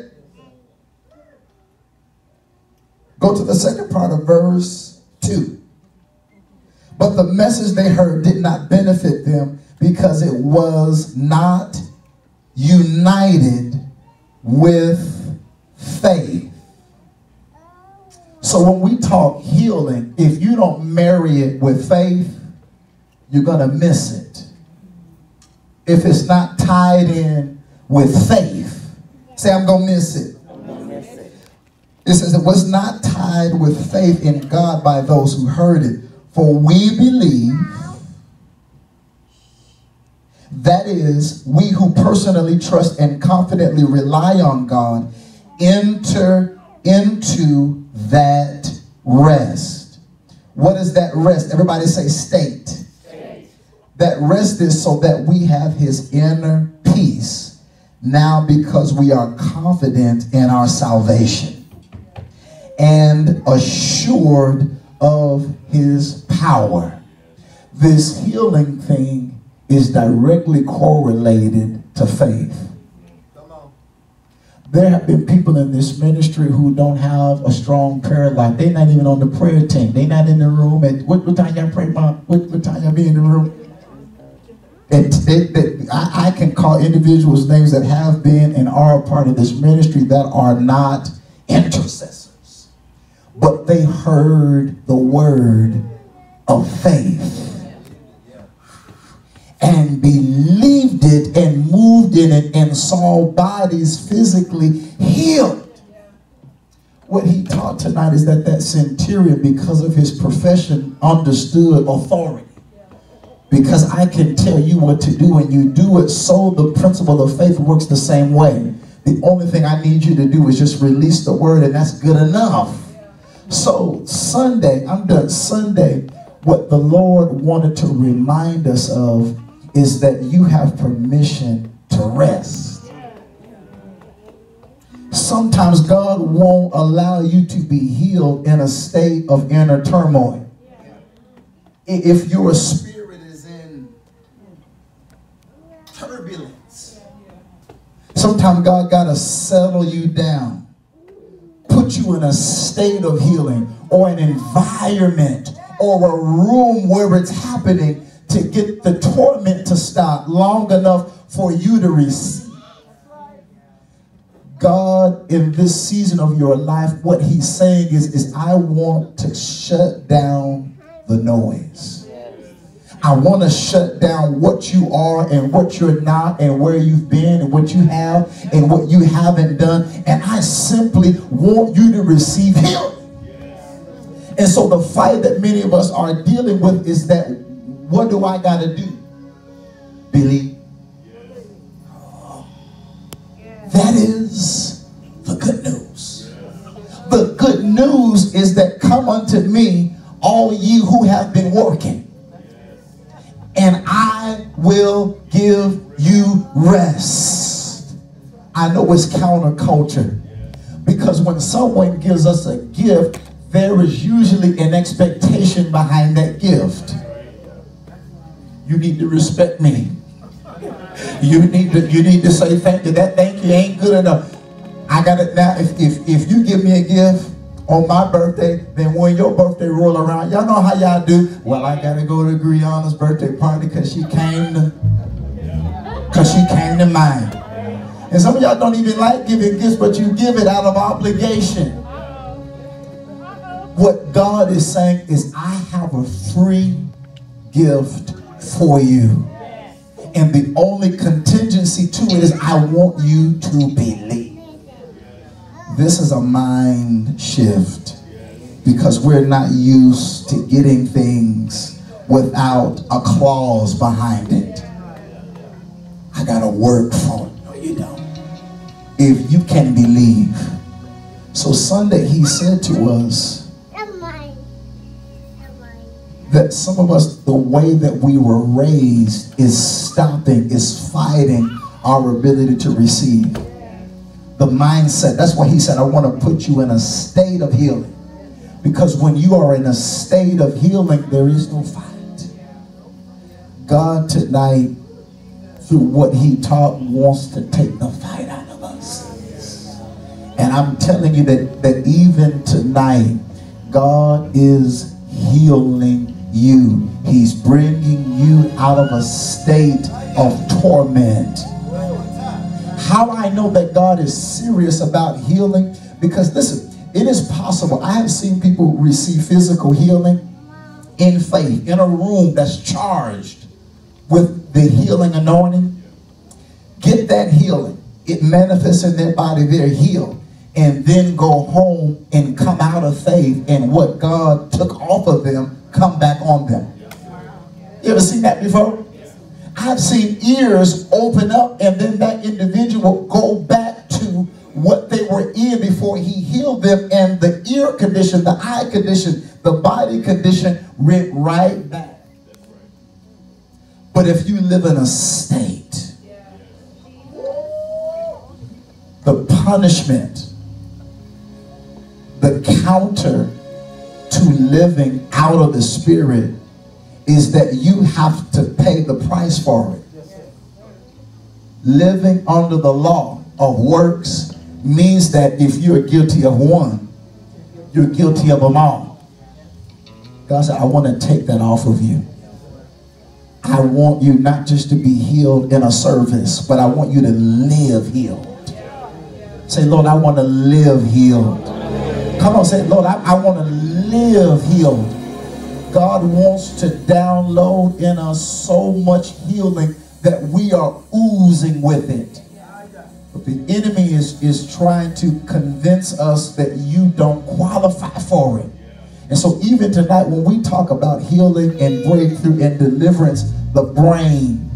Go to the second part of verse 2. But the message they heard did not benefit them because it was not united with faith. So when we talk healing, if you don't marry it with faith, you're going to miss it. If it's not tied in with faith, say, I'm going to miss it. It says it was not tied with faith in God by those who heard it. For we believe that is, we who personally trust and confidently rely on God enter into that rest. What is that rest? Everybody say state. That rest is so that we have his inner peace now because we are confident in our salvation and assured of his power. This healing thing is directly correlated to faith. There have been people in this ministry who don't have a strong prayer life. They're not even on the prayer team. They're not in the room. At what, what time y'all pray, Mom? What, what time y'all be in the room? And they, they, I, I can call individuals names that have been and are a part of this ministry that are not intercessors. But they heard the word of faith and believed it and moved in it and saw bodies physically healed. What he taught tonight is that that centurion, because of his profession, understood authority. Because I can tell you what to do and you do it, so the principle of faith works the same way. The only thing I need you to do is just release the word, and that's good enough. So, Sunday, I'm done. Sunday, what the Lord wanted to remind us of is that you have permission to rest. Sometimes God won't allow you to be healed in a state of inner turmoil. If your spirit is in turbulence, sometimes God got to settle you down, put you in a state of healing or an environment or a room where it's happening to get the torment to stop long enough for you to receive. God, in this season of your life, what He's saying is, is I want to shut down the noise. I want to shut down what you are and what you're not and where you've been and what you have and what you haven't done. And I simply want you to receive Him. And so the fight that many of us are dealing with is that what do I got to do? Believe. That is the good news. The good news is that come unto me, all you who have been working, and I will give you rest. I know it's counterculture because when someone gives us a gift, there is usually an expectation behind that gift. You need to respect me. You need to you need to say thank you. That thank you ain't good enough. I got it now. If if if you give me a gift on my birthday, then when your birthday roll around, y'all know how y'all do. Well, I gotta go to Griana's birthday party because she came to because she came to mine. And some of y'all don't even like giving gifts, but you give it out of obligation. What God is saying is, I have a free gift for you. And the only contingency to it is I want you to believe. This is a mind shift because we're not used to getting things without a clause behind it. I got to work for it. No, you don't. If you can believe. So Sunday he said to us, that some of us, the way that we were raised is stopping, is fighting our ability to receive. The mindset. That's why he said, I want to put you in a state of healing. Because when you are in a state of healing, there is no fight. God tonight, through what he taught, wants to take the fight out of us. And I'm telling you that, that even tonight, God is healing you. He's bringing you out of a state of torment. How I know that God is serious about healing? Because listen, it is possible. I have seen people receive physical healing in faith, in a room that's charged with the healing anointing. Get that healing. It manifests in their body, they're healed. And then go home and come out of faith, and what God took off of them come back on them. You ever seen that before? I've seen ears open up and then that individual go back to what they were in before he healed them, and the ear condition, the eye condition, the body condition went right back. But if you live in a state, the punishment, the counter to living out of the spirit is that you have to pay the price for it. Living under the law of works means that if you're guilty of one, you're guilty of them all. God said, I want to take that off of you. I want you not just to be healed in a service, but I want you to live healed. Say, Lord, I want to live healed. Come on, say, Lord, I, I want to live healed. God wants to download in us so much healing that we are oozing with it. But the enemy is, is trying to convince us that you don't qualify for it. And so even tonight when we talk about healing and breakthrough and deliverance, the brain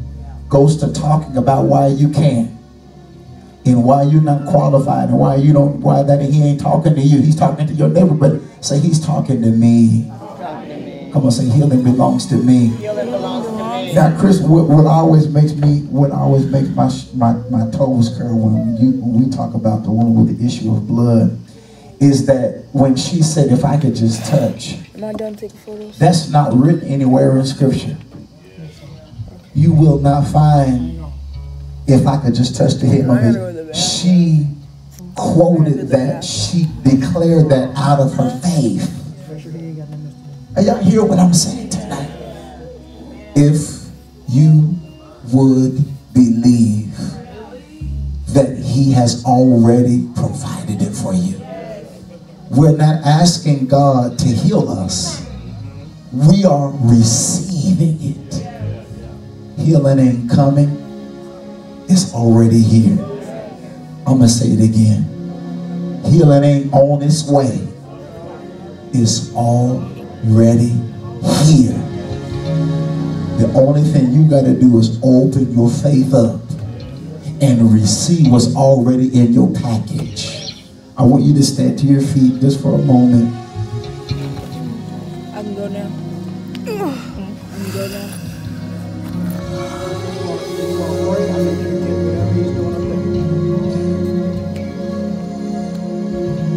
goes to talking about why you can't and why you're not qualified and why you don't why that he ain't talking to you he's talking to your neighbor but say he's talking to me come on say healing belongs to me Healing belongs to me. now chris what, what always makes me what always makes my my, my toes curl when you when we talk about the woman with the issue of blood is that when she said if i could just touch Am I done taking photos? that's not written anywhere in scripture you will not find if I could just touch the hem of it. She quoted that, she declared that out of her faith. Are y'all hear what I'm saying tonight? If you would believe that he has already provided it for you. We're not asking God to heal us. We are receiving it. Healing ain't coming it's already here. I'm going to say it again. Healing ain't on its way. It's already here. The only thing you got to do is open your faith up and receive what's already in your package. I want you to stand to your feet just for a moment.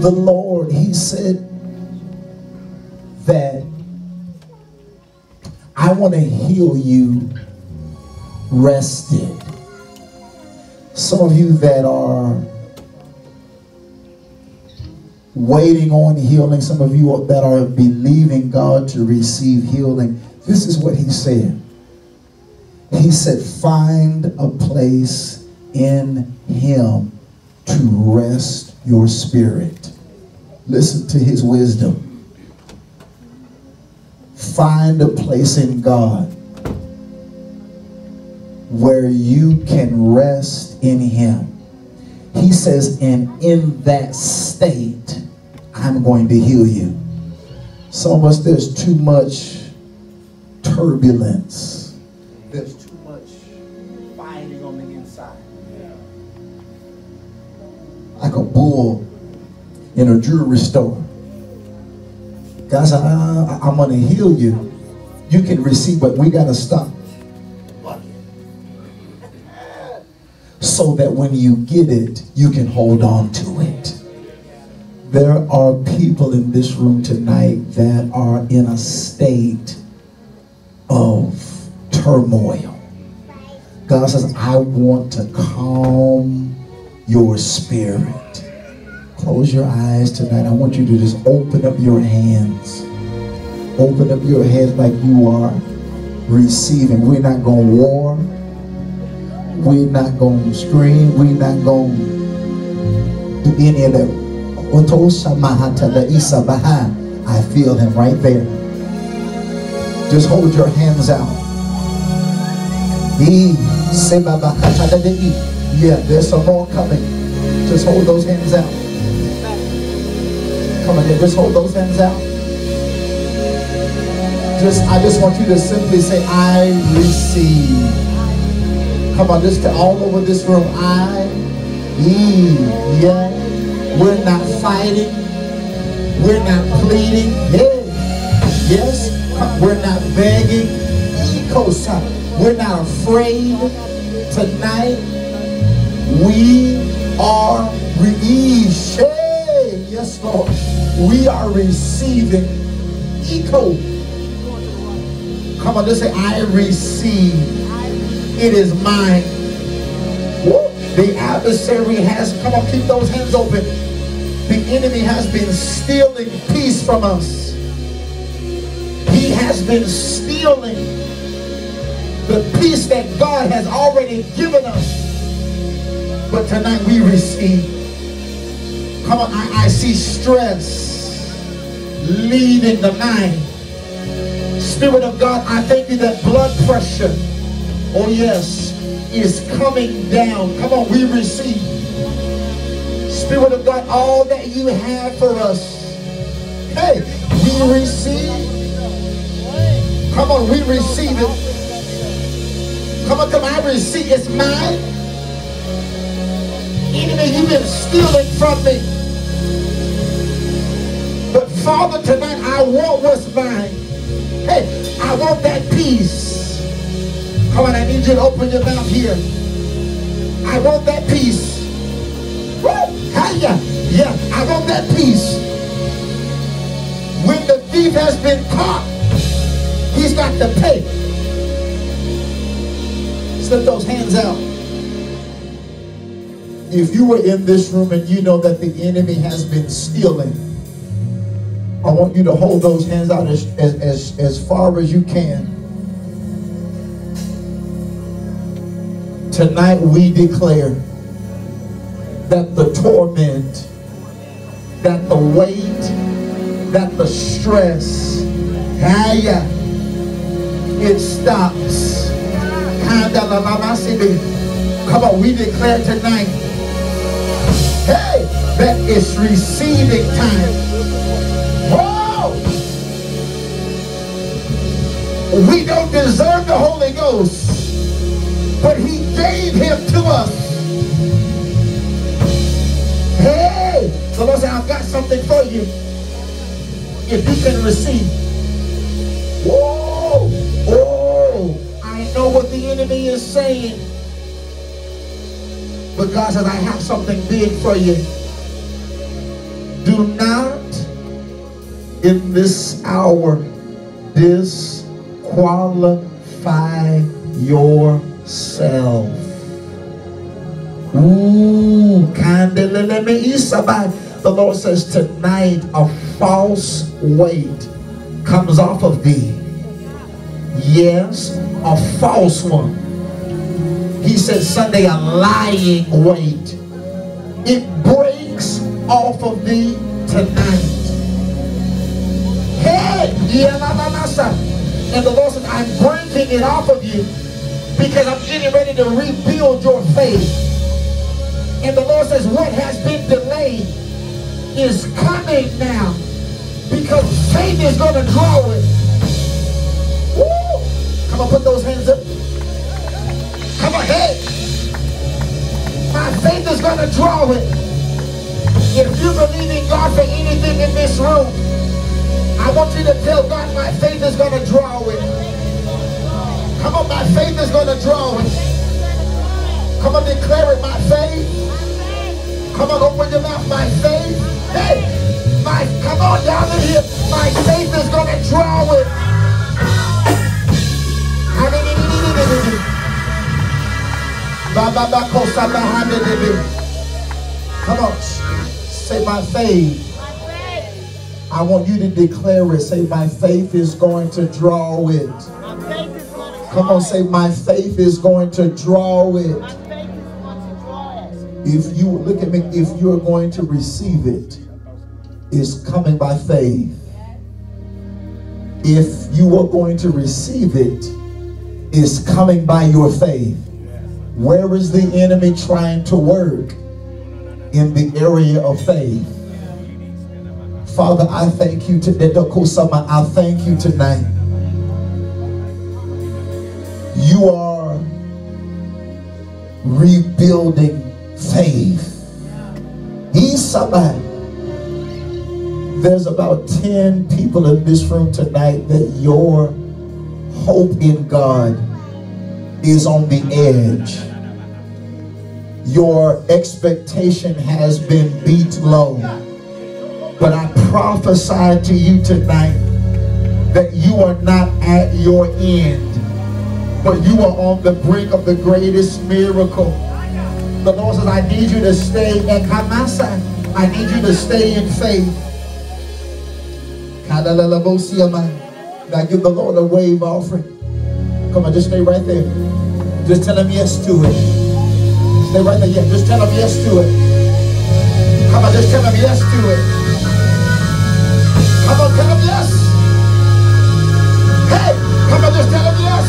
The Lord, He said that I want to heal you rested. Some of you that are waiting on healing, some of you that are believing God to receive healing, this is what He said. He said, Find a place in Him to rest your spirit. Listen to his wisdom. Find a place in God where you can rest in him. He says, and in that state, I'm going to heal you. Some of us, there's too much turbulence. There's too much fighting on the inside. Like a bull in a jewelry store. God said, I, I'm going to heal you. You can receive, but we got to stop. So that when you get it, you can hold on to it. There are people in this room tonight that are in a state of turmoil. God says, I want to calm your spirit. Close your eyes tonight. I want you to just open up your hands. Open up your hands like you are receiving. We're not going to war. We're not going to scream. We're not going to do any of that. I feel him right there. Just hold your hands out. Yeah, there's some more coming. Just hold those hands out. Come on, just hold those hands out. Just, I just want you to simply say, I receive. Come on, just all over this room, I yeah. We're not fighting. We're not pleading. Yeah. Yes. We're not begging. We're not afraid. Tonight, we are. Yes, Lord. We are receiving. Eco. Come on, just say, I receive. It is mine. Woo. The adversary has, come on, keep those hands open. The enemy has been stealing peace from us. He has been stealing the peace that God has already given us. But tonight we receive. Come on, I, I see stress leaving the mind. Spirit of God, I thank you that blood pressure, oh yes, is coming down. Come on, we receive. Spirit of God, all that you have for us. Hey, we receive. Come on, we receive it. Come on, come on, I receive It's mine. Enemy, you've been stealing from me. Father, tonight I want what's mine. Hey, I want that peace. Come on, I need you to open your mouth here. I want that peace. Woo! Hiya. Yeah, I want that peace. When the thief has been caught, he's got to pay. Slip those hands out. If you were in this room and you know that the enemy has been stealing, I want you to hold those hands out as, as, as, far as you can. Tonight we declare that the torment, that the weight, that the stress, it stops. Come on, we declare tonight, hey, that it's receiving time. We don't deserve the Holy Ghost, but He gave Him to us. Hey! The Lord said, I've got something for you. If you can receive. Whoa! Oh! I know what the enemy is saying. But God says, I have something big for you. Do not in this hour disqualify yourself. Ooh. The Lord says tonight a false weight comes off of thee. Yes, a false one. He says Sunday a lying weight. It breaks off of thee tonight. And the Lord says, I'm breaking it off of you because I'm getting ready to rebuild your faith. And the Lord says, what has been delayed is coming now because faith is going to draw it. Woo! Come on, put those hands up. Come on, hey. My faith is going to draw it. If you believe in God for anything in this room, I want you to tell God my faith is going to draw it. Come on, my faith is going to draw it. Come on, declare it, my faith. Come on, open your mouth, my faith. Hey, my, come on down in here. My faith is going to draw it. Come on, say my faith. I want you to declare it. Say, my faith is going to draw it. Come on, say, my faith is going to draw it. If you look at me, if you're going to receive it, it's coming by faith. If you are going to receive it, it's coming by your faith. Where is the enemy trying to work? In the area of faith. Father, I thank you today. I thank you tonight. You are rebuilding faith. He's. There's about 10 people in this room tonight that your hope in God is on the edge. Your expectation has been beat low. But I prophesy to you tonight that you are not at your end, but you are on the brink of the greatest miracle. The Lord says, I need you to stay at Kamasa. I need you to stay in faith. Now give the Lord a wave offering. Come on, just stay right there. Just tell him yes to it. Stay right there. Yeah, just tell him yes to it. Come on, just tell him yes to it. Come on, tell him yes. Hey, come on, just tell him yes.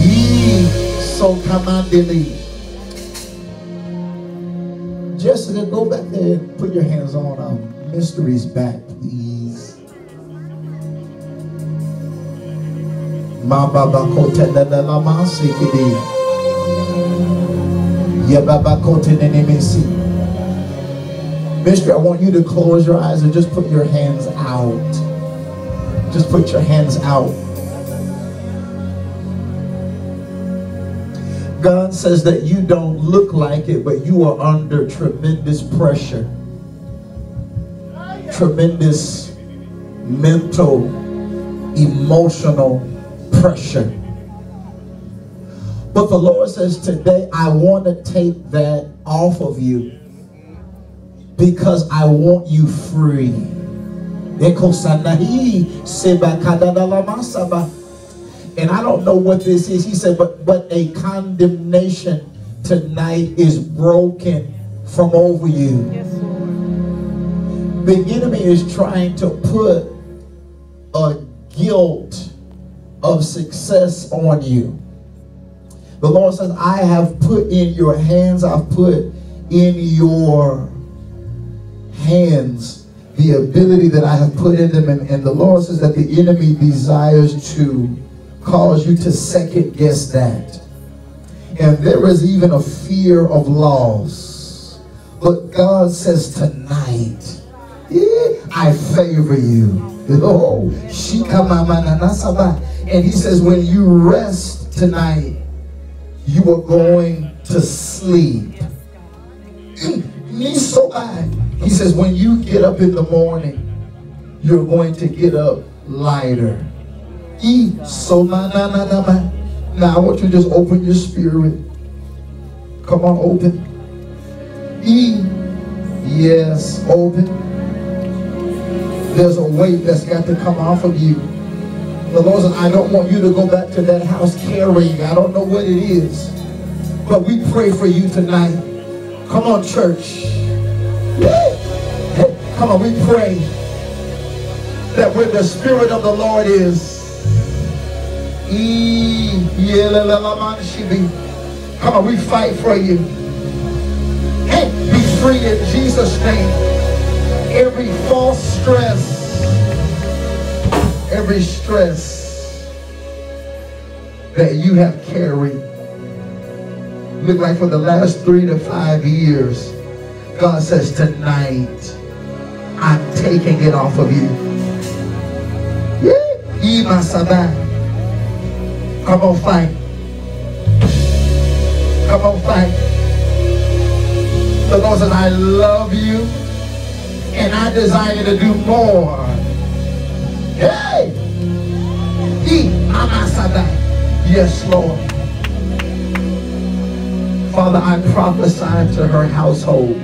Ye so commandingly. Jessica, go back there and put your hands on um, Mystery's back, please. Ma baba kote na na la ma sikidi. Mystery, I want you to close your eyes and just put your hands out. Just put your hands out. God says that you don't look like it, but you are under tremendous pressure. Tremendous mental, emotional pressure. But the Lord says today, I want to take that off of you because I want you free. And I don't know what this is. He said, but but a condemnation tonight is broken from over you. The enemy is trying to put a guilt of success on you. The Lord says, I have put in your hands, I've put in your hands the ability that I have put in them. And, and the Lord says that the enemy desires to cause you to second guess that. And there is even a fear of loss. But God says tonight, eh, I favor you. Oh, and he says, when you rest tonight, you are going to sleep. He says, when you get up in the morning, you're going to get up lighter. Now I want you to just open your spirit. Come on, open. E. Yes, open. There's a weight that's got to come off of you. The Lord says, I don't want you to go back to that house carrying. I don't know what it is. But we pray for you tonight. Come on, church. Come on, we pray that where the Spirit of the Lord is, Come on, we fight for you. Hey, be free in Jesus' name. Every false stress, every stress that you have carried, look like for the last three to five years, God says tonight, I'm taking it off of you. Yeah. Come on, fight. Come on, fight. The Lord says, I love you and I desire to do more. Hey! He, Amasada. Yes, Lord. Father, I prophesy to her household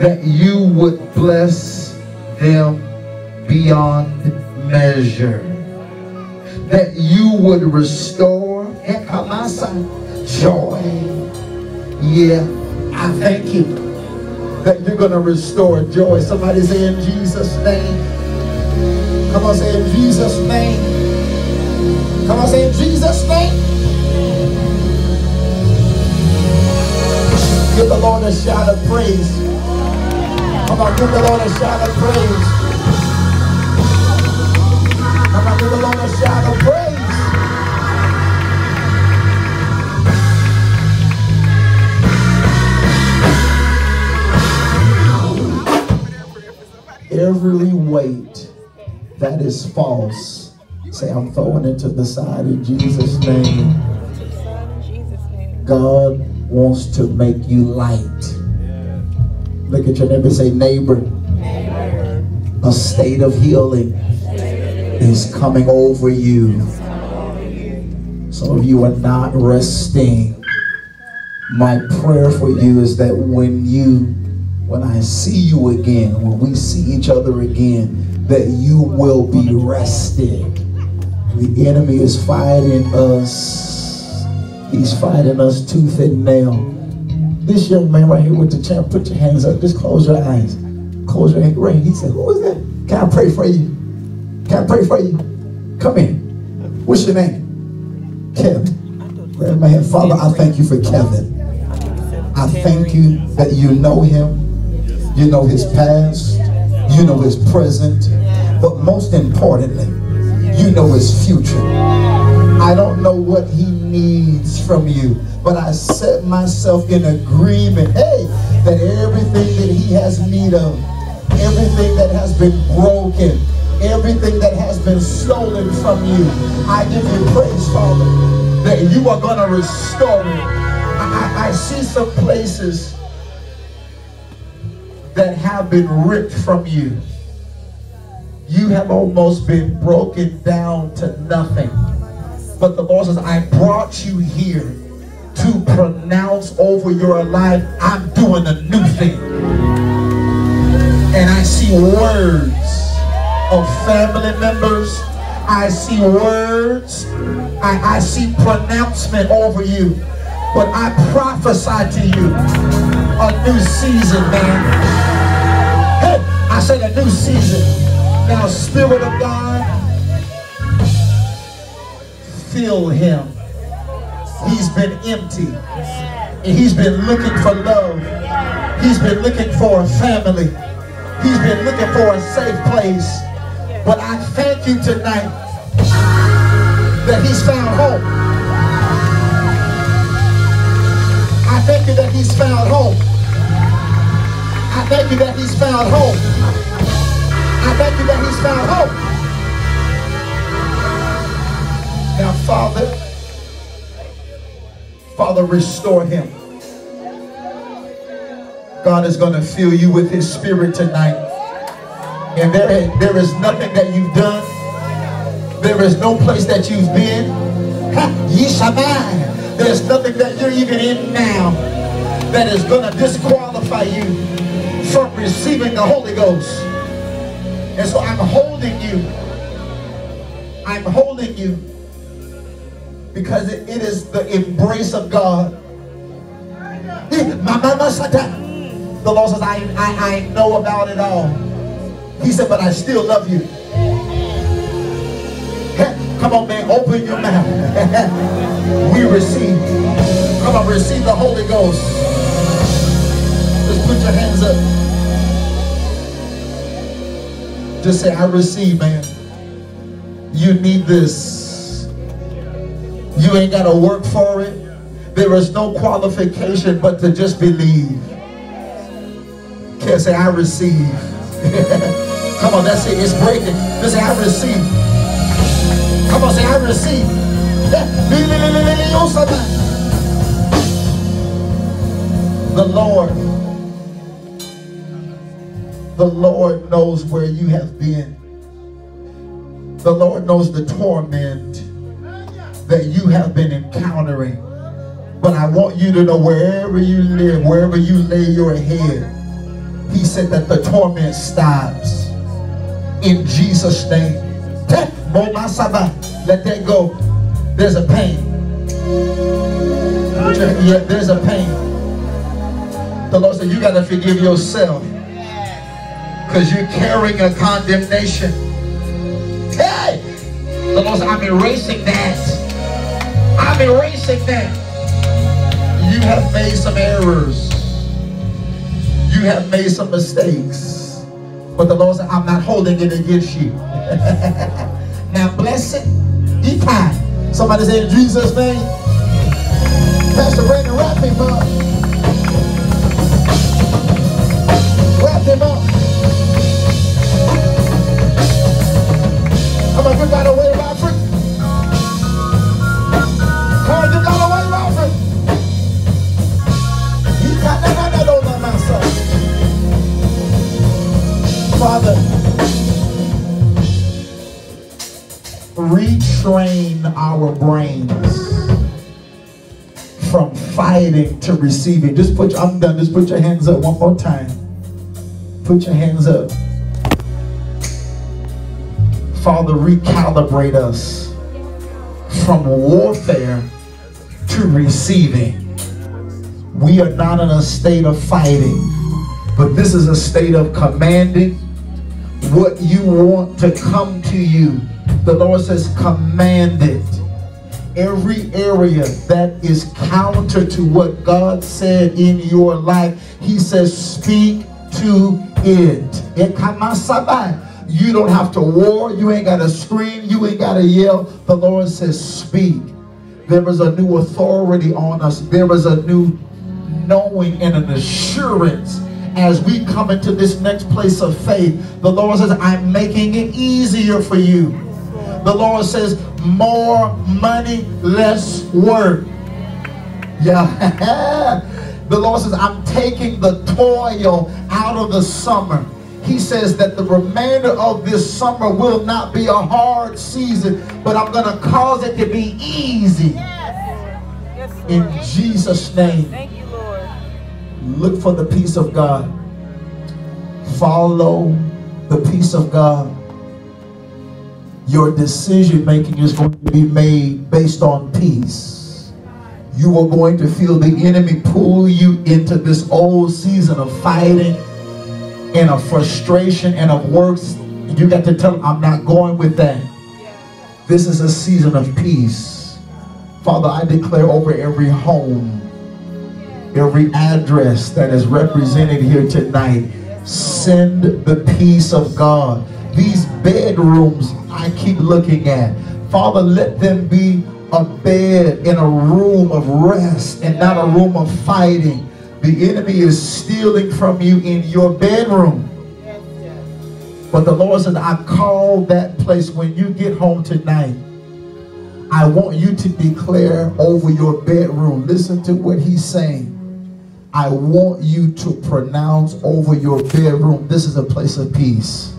that you would bless them beyond measure that you would restore joy. Yeah, I thank you that you're going to restore joy. Somebody say in Jesus' name. Come on, say in Jesus' name. Come on, say in Jesus' name. Give the Lord a shout of praise. Come on, give the Lord a shout of praise. Come on, give the Lord a shout of praise. every weight that is false. Say, I'm throwing it to the side in Jesus' name. God wants to make you light. Look at your neighbor say, neighbor, a state of healing is coming over you. Some of you are not resting. My prayer for you is that when you, when I see you again, when we see each other again, that you will be rested. The enemy is fighting us. He's fighting us tooth and nail. This young man right here with the champ, put your hands up. Just close your eyes. Close your hands. Right. He said, who is that? Can I pray for you? Can I pray for you? Come in. What's your name? Kevin. Hand. Father, I thank you for Kevin. I thank you that you know him. You know his past. You know his present. But most importantly, you know his future. I don't know what he needs from you, but I set myself in agreement, hey, that everything that he has need of, everything that has been broken, everything that has been stolen from you, I give you praise, Father, that you are going to restore it. I, I, I see some places that have been ripped from you. You have almost been broken down to nothing. But the Lord says, I brought you here to pronounce over your life, I'm doing a new thing. And I see words of family members. I see words. I, I see pronouncement over you. But I prophesy to you a new season, man. I said a new season. Now, Spirit of God, fill him. He's been empty. And he's been looking for love. He's been looking for a family. He's been looking for a safe place. But I thank you tonight that he's found home. I thank you that he's found home. I thank you that he's found home. I thank you that he's found home. Now, Father, Father, restore him. God is going to fill you with his spirit tonight. And there, there is nothing that you've done. There is no place that you've been. There's nothing that you're even in now that is going to disqualify you from receiving the Holy Ghost. And so I'm holding you. I'm holding you because it, it is the embrace of God. The Lord says, I, I, I know about it all. He said, but I still love you. Come on, man, open your mouth. we receive. Come on, receive the Holy Ghost. Put your hands up. Just say, I receive, man. You need this. You ain't got to work for it. There is no qualification but to just believe. Can't say, I receive. Come on, that's it. It's breaking. Just say, I receive. Come on, say, I receive. Oh, the Lord, the Lord knows where you have been. The Lord knows the torment that you have been encountering. But I want you to know wherever you live, wherever you lay your head, he said that the torment stops. In Jesus' name. Let that go. There's a pain. Yeah, there's a pain. The Lord said, you got to forgive yourself. Because you're carrying a condemnation. Hey! The Lord said, I'm erasing that. I'm erasing that. You have made some errors. You have made some mistakes. But the Lord said, I'm not holding it against you. now bless it. Pie. Somebody say in Jesus' name. Pastor Brandon. Wrap him up. Wave offering. You got that, on my. Father, retrain our brains from fighting to receiving. Just put, I'm done. Just put your hands up one more time. Put your hands up. Father, recalibrate us from warfare to receiving. We are not in a state of fighting, but this is a state of commanding what you want to come to you. The Lord says, command it. Every area that is counter to what God said in your life, He says, speak to it. You don't have to war. You ain't got to scream. You ain't got to yell. The Lord says, speak. There is a new authority on us. There is a new knowing and an assurance as we come into this next place of faith. The Lord says, I'm making it easier for you. The Lord says, more money, less work. Yeah. the Lord says, I'm taking the toil out of the summer. He says that the remainder of this summer will not be a hard season, but I'm going to cause it to be easy. Yes, Lord. In Jesus' name. Thank you, Lord. Look for the peace of God. Follow the peace of God. Your decision making is going to be made based on peace. You are going to feel the enemy pull you into this old season of fighting and of frustration and of works. You got to tell him, I'm not going with that. This is a season of peace. Father, I declare over every home, every address that is represented here tonight, send the peace of God. These bedrooms I keep looking at, Father, let them be a bed in a room of rest and not a room of fighting. The enemy is stealing from you in your bedroom. But the Lord said, I call that place when you get home tonight. I want you to declare over your bedroom. Listen to what he's saying. I want you to pronounce over your bedroom. This is a place of peace.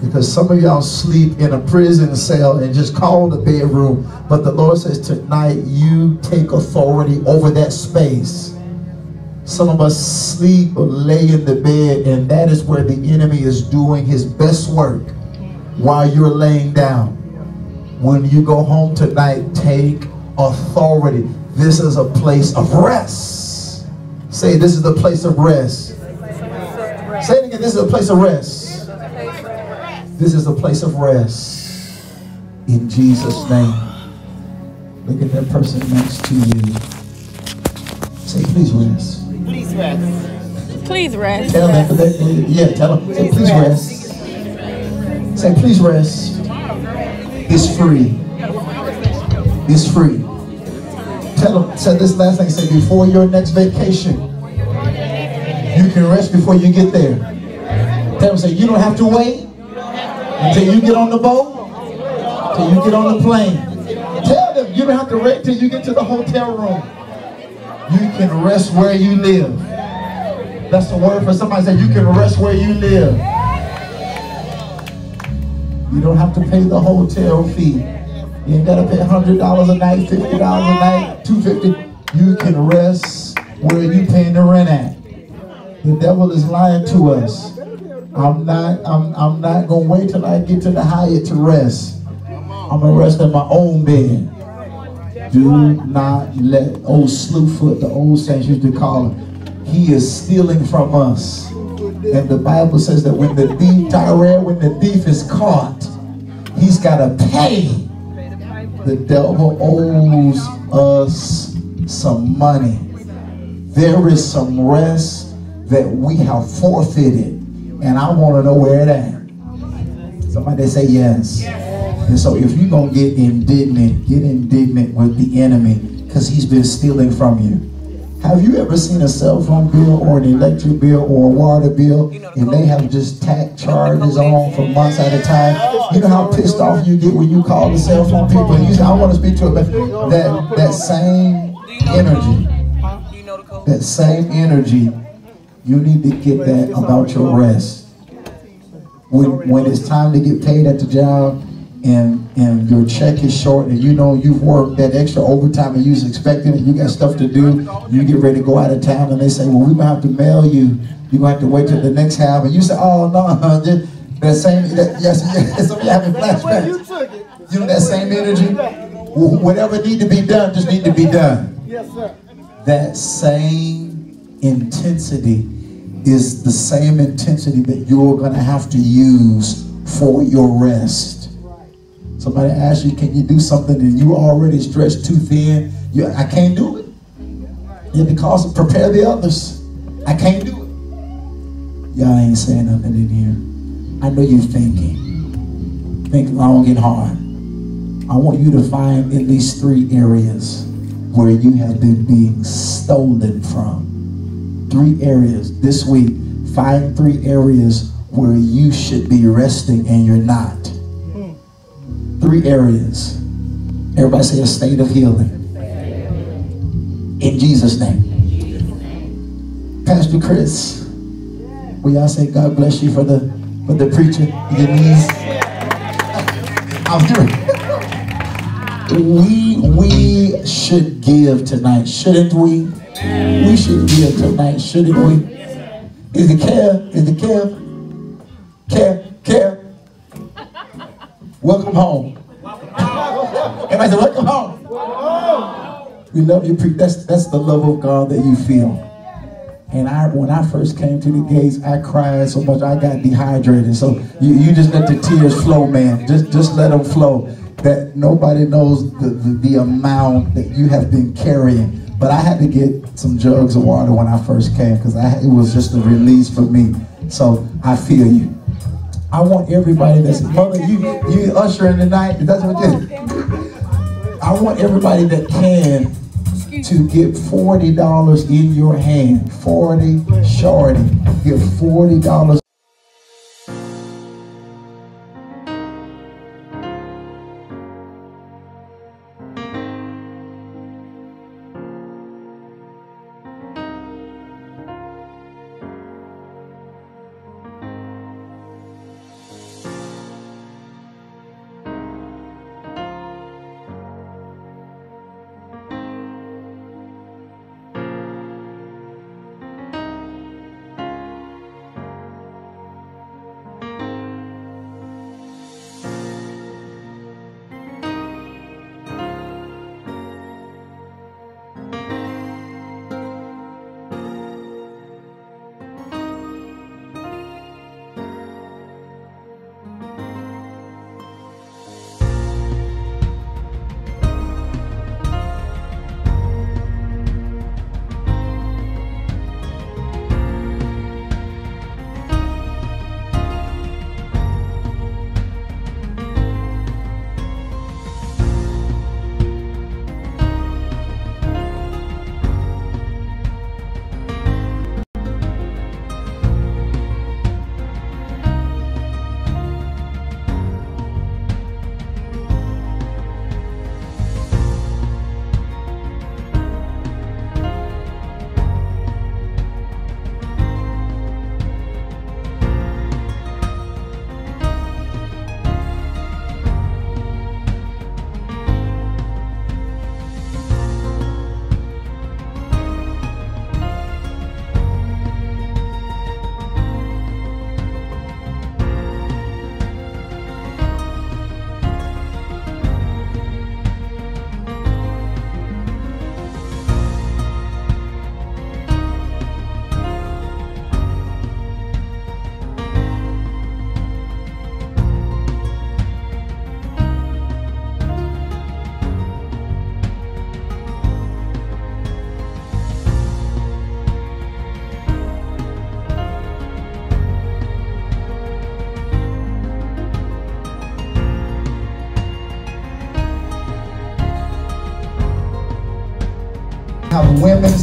Because some of y'all sleep in a prison cell and just call the bedroom. But the Lord says tonight you take authority over that space. Some of us sleep or lay in the bed, and that is where the enemy is doing his best work while you're laying down. When you go home tonight, take authority. This is a place of rest. Say, this is a place of rest. Say it again, this is a place of rest. This is a place of rest. In Jesus' name. Look at that person next to you. Say, please rest. Please rest. Please rest. Tell them, yeah, tell them. Say, please rest. Say, please rest. It's free. It's free. Tell them, say this last thing, say, before your next vacation, you can rest before you get there. Tell them, say, you don't have to wait until you get on the boat, until you get on the plane. Tell them, you don't have to wait till you get to the hotel room. You can rest where you live. That's the word for somebody say you can rest where you live. You don't have to pay the hotel fee. You ain't gotta pay hundred dollars a night, fifty dollars a night, two fifty. You can rest where you paying the rent at. The devil is lying to us. I'm not. I'm. I'm not gonna wait till I get to the Hyatt to rest. I'm gonna rest in my own bed. Do not let old Slewfoot, the old saints used to call him, he is stealing from us. And the Bible says that when the thief, Tyrell, when the thief is caught, he's got to pay. The devil owes us some money. There is some rest that we have forfeited. And I want to know where it at. Somebody say yes. And so if you're going to get indignant, get indignant with the enemy because he's been stealing from you. Have you ever seen a cell phone bill or an electric bill or a water bill and they have just tacked charges on for months at a time? You know how pissed off you get when you call the cell phone people and you say, I want to speak to it, but that, that same energy, You know the code. that same energy, you need to get that about your rest. When, when it's time to get paid at the job and, and your check is short and you know you've worked that extra overtime and you was expecting it, you got stuff to do, you get ready to go out of town and they say, well, we're gonna have to mail you. You're gonna have to wait till the next half. And you say, oh, no, that same, that, yes, yes, some of you having flashbacks. You know that same energy? Whatever need to be done, just need to be done Yes, sir. that same intensity is the same intensity that you're going to have to use for your rest. Somebody asks you, can you do something and you already stretched too thin? You, I can't do it. Yeah, because prepare the others. I can't do it. Y'all ain't saying nothing in here. I know you're thinking. Think long and hard. I want you to find at least three areas where you have been being stolen from. Three areas this week. Find three areas where you should be resting and you're not. Three areas. Everybody say a state of healing. In Jesus' name. Pastor Chris, will y'all say God bless you for the for the preacher? Your knees. I'm through. we we should give tonight, shouldn't we? We should give tonight, shouldn't we? Is it care? Is it care? Care, care. Welcome home. Everybody welcome home. We love you. That's that's the love of God that you feel. And I, when I first came to the gates, I cried so much I got dehydrated. So you, you just let the tears flow, man. Just just let them flow. That nobody knows the, the, the amount that you have been carrying. But I had to get some jugs of water when I first came because it was just a release for me. So I feel you. I want everybody that's mother, you you ushering tonight. That's what it is. I want everybody that can to get $40 in your hand. 40 shorty. Get $40.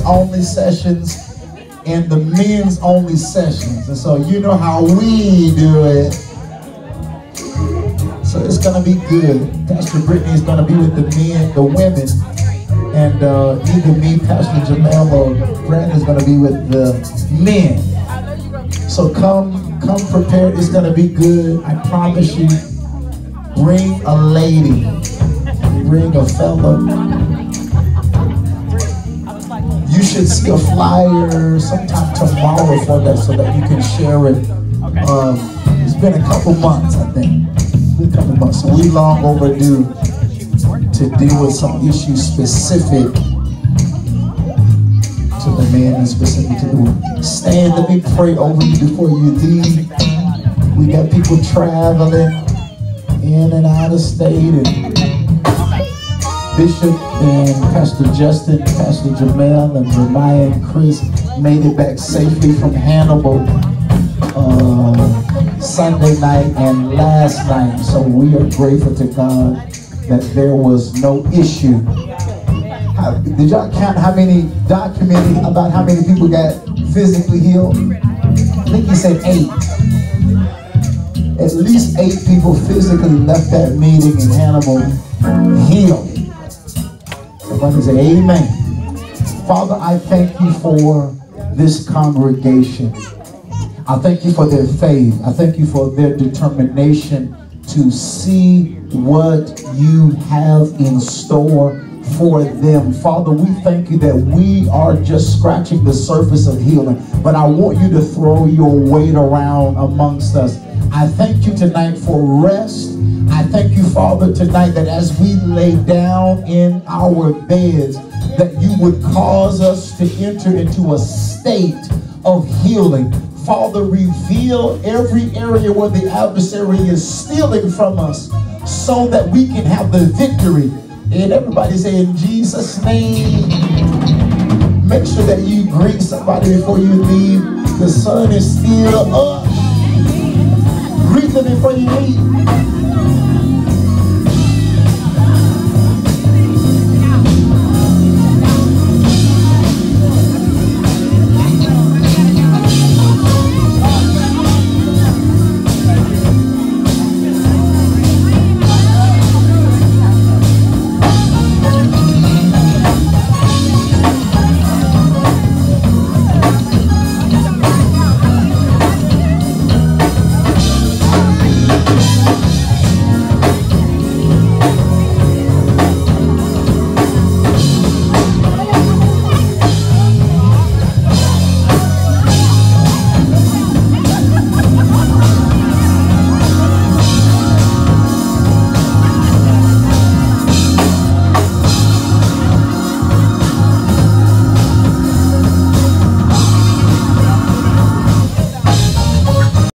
Only sessions and the men's only sessions. And so you know how we do it. So it's gonna be good. Pastor Brittany is gonna be with the men, the women, and uh, either me, Pastor Jamel, or Brandon is gonna be with the men. So come, come prepared. It's gonna be good. I promise you. Bring a lady. Bring a fella. Should see a flyer sometime tomorrow for that so that you can share it. Um, it's been a couple months, I think. It's been a couple months. So we long overdue to deal with some issues specific to the man and specific to the woman. Stand, let me pray over you before you leave. We got people traveling in and out of state and Bishop and Pastor Justin, Pastor Jamel and Jeremiah and Chris made it back safely from Hannibal uh, Sunday night and last night. So we are grateful to God that there was no issue. How, did y'all count how many documented about how many people got physically healed? I think he said eight. At least eight people physically left that meeting in Hannibal healed. Say amen. Father, I thank you for this congregation. I thank you for their faith. I thank you for their determination to see what you have in store for them. Father, we thank you that we are just scratching the surface of healing, but I want you to throw your weight around amongst us. I thank you tonight for rest. I thank you, Father, tonight that as we lay down in our beds, that you would cause us to enter into a state of healing. Father, reveal every area where the adversary is stealing from us so that we can have the victory. And everybody say, in Jesus' name, make sure that you greet somebody before you leave. The sun is still up. Them before you leave.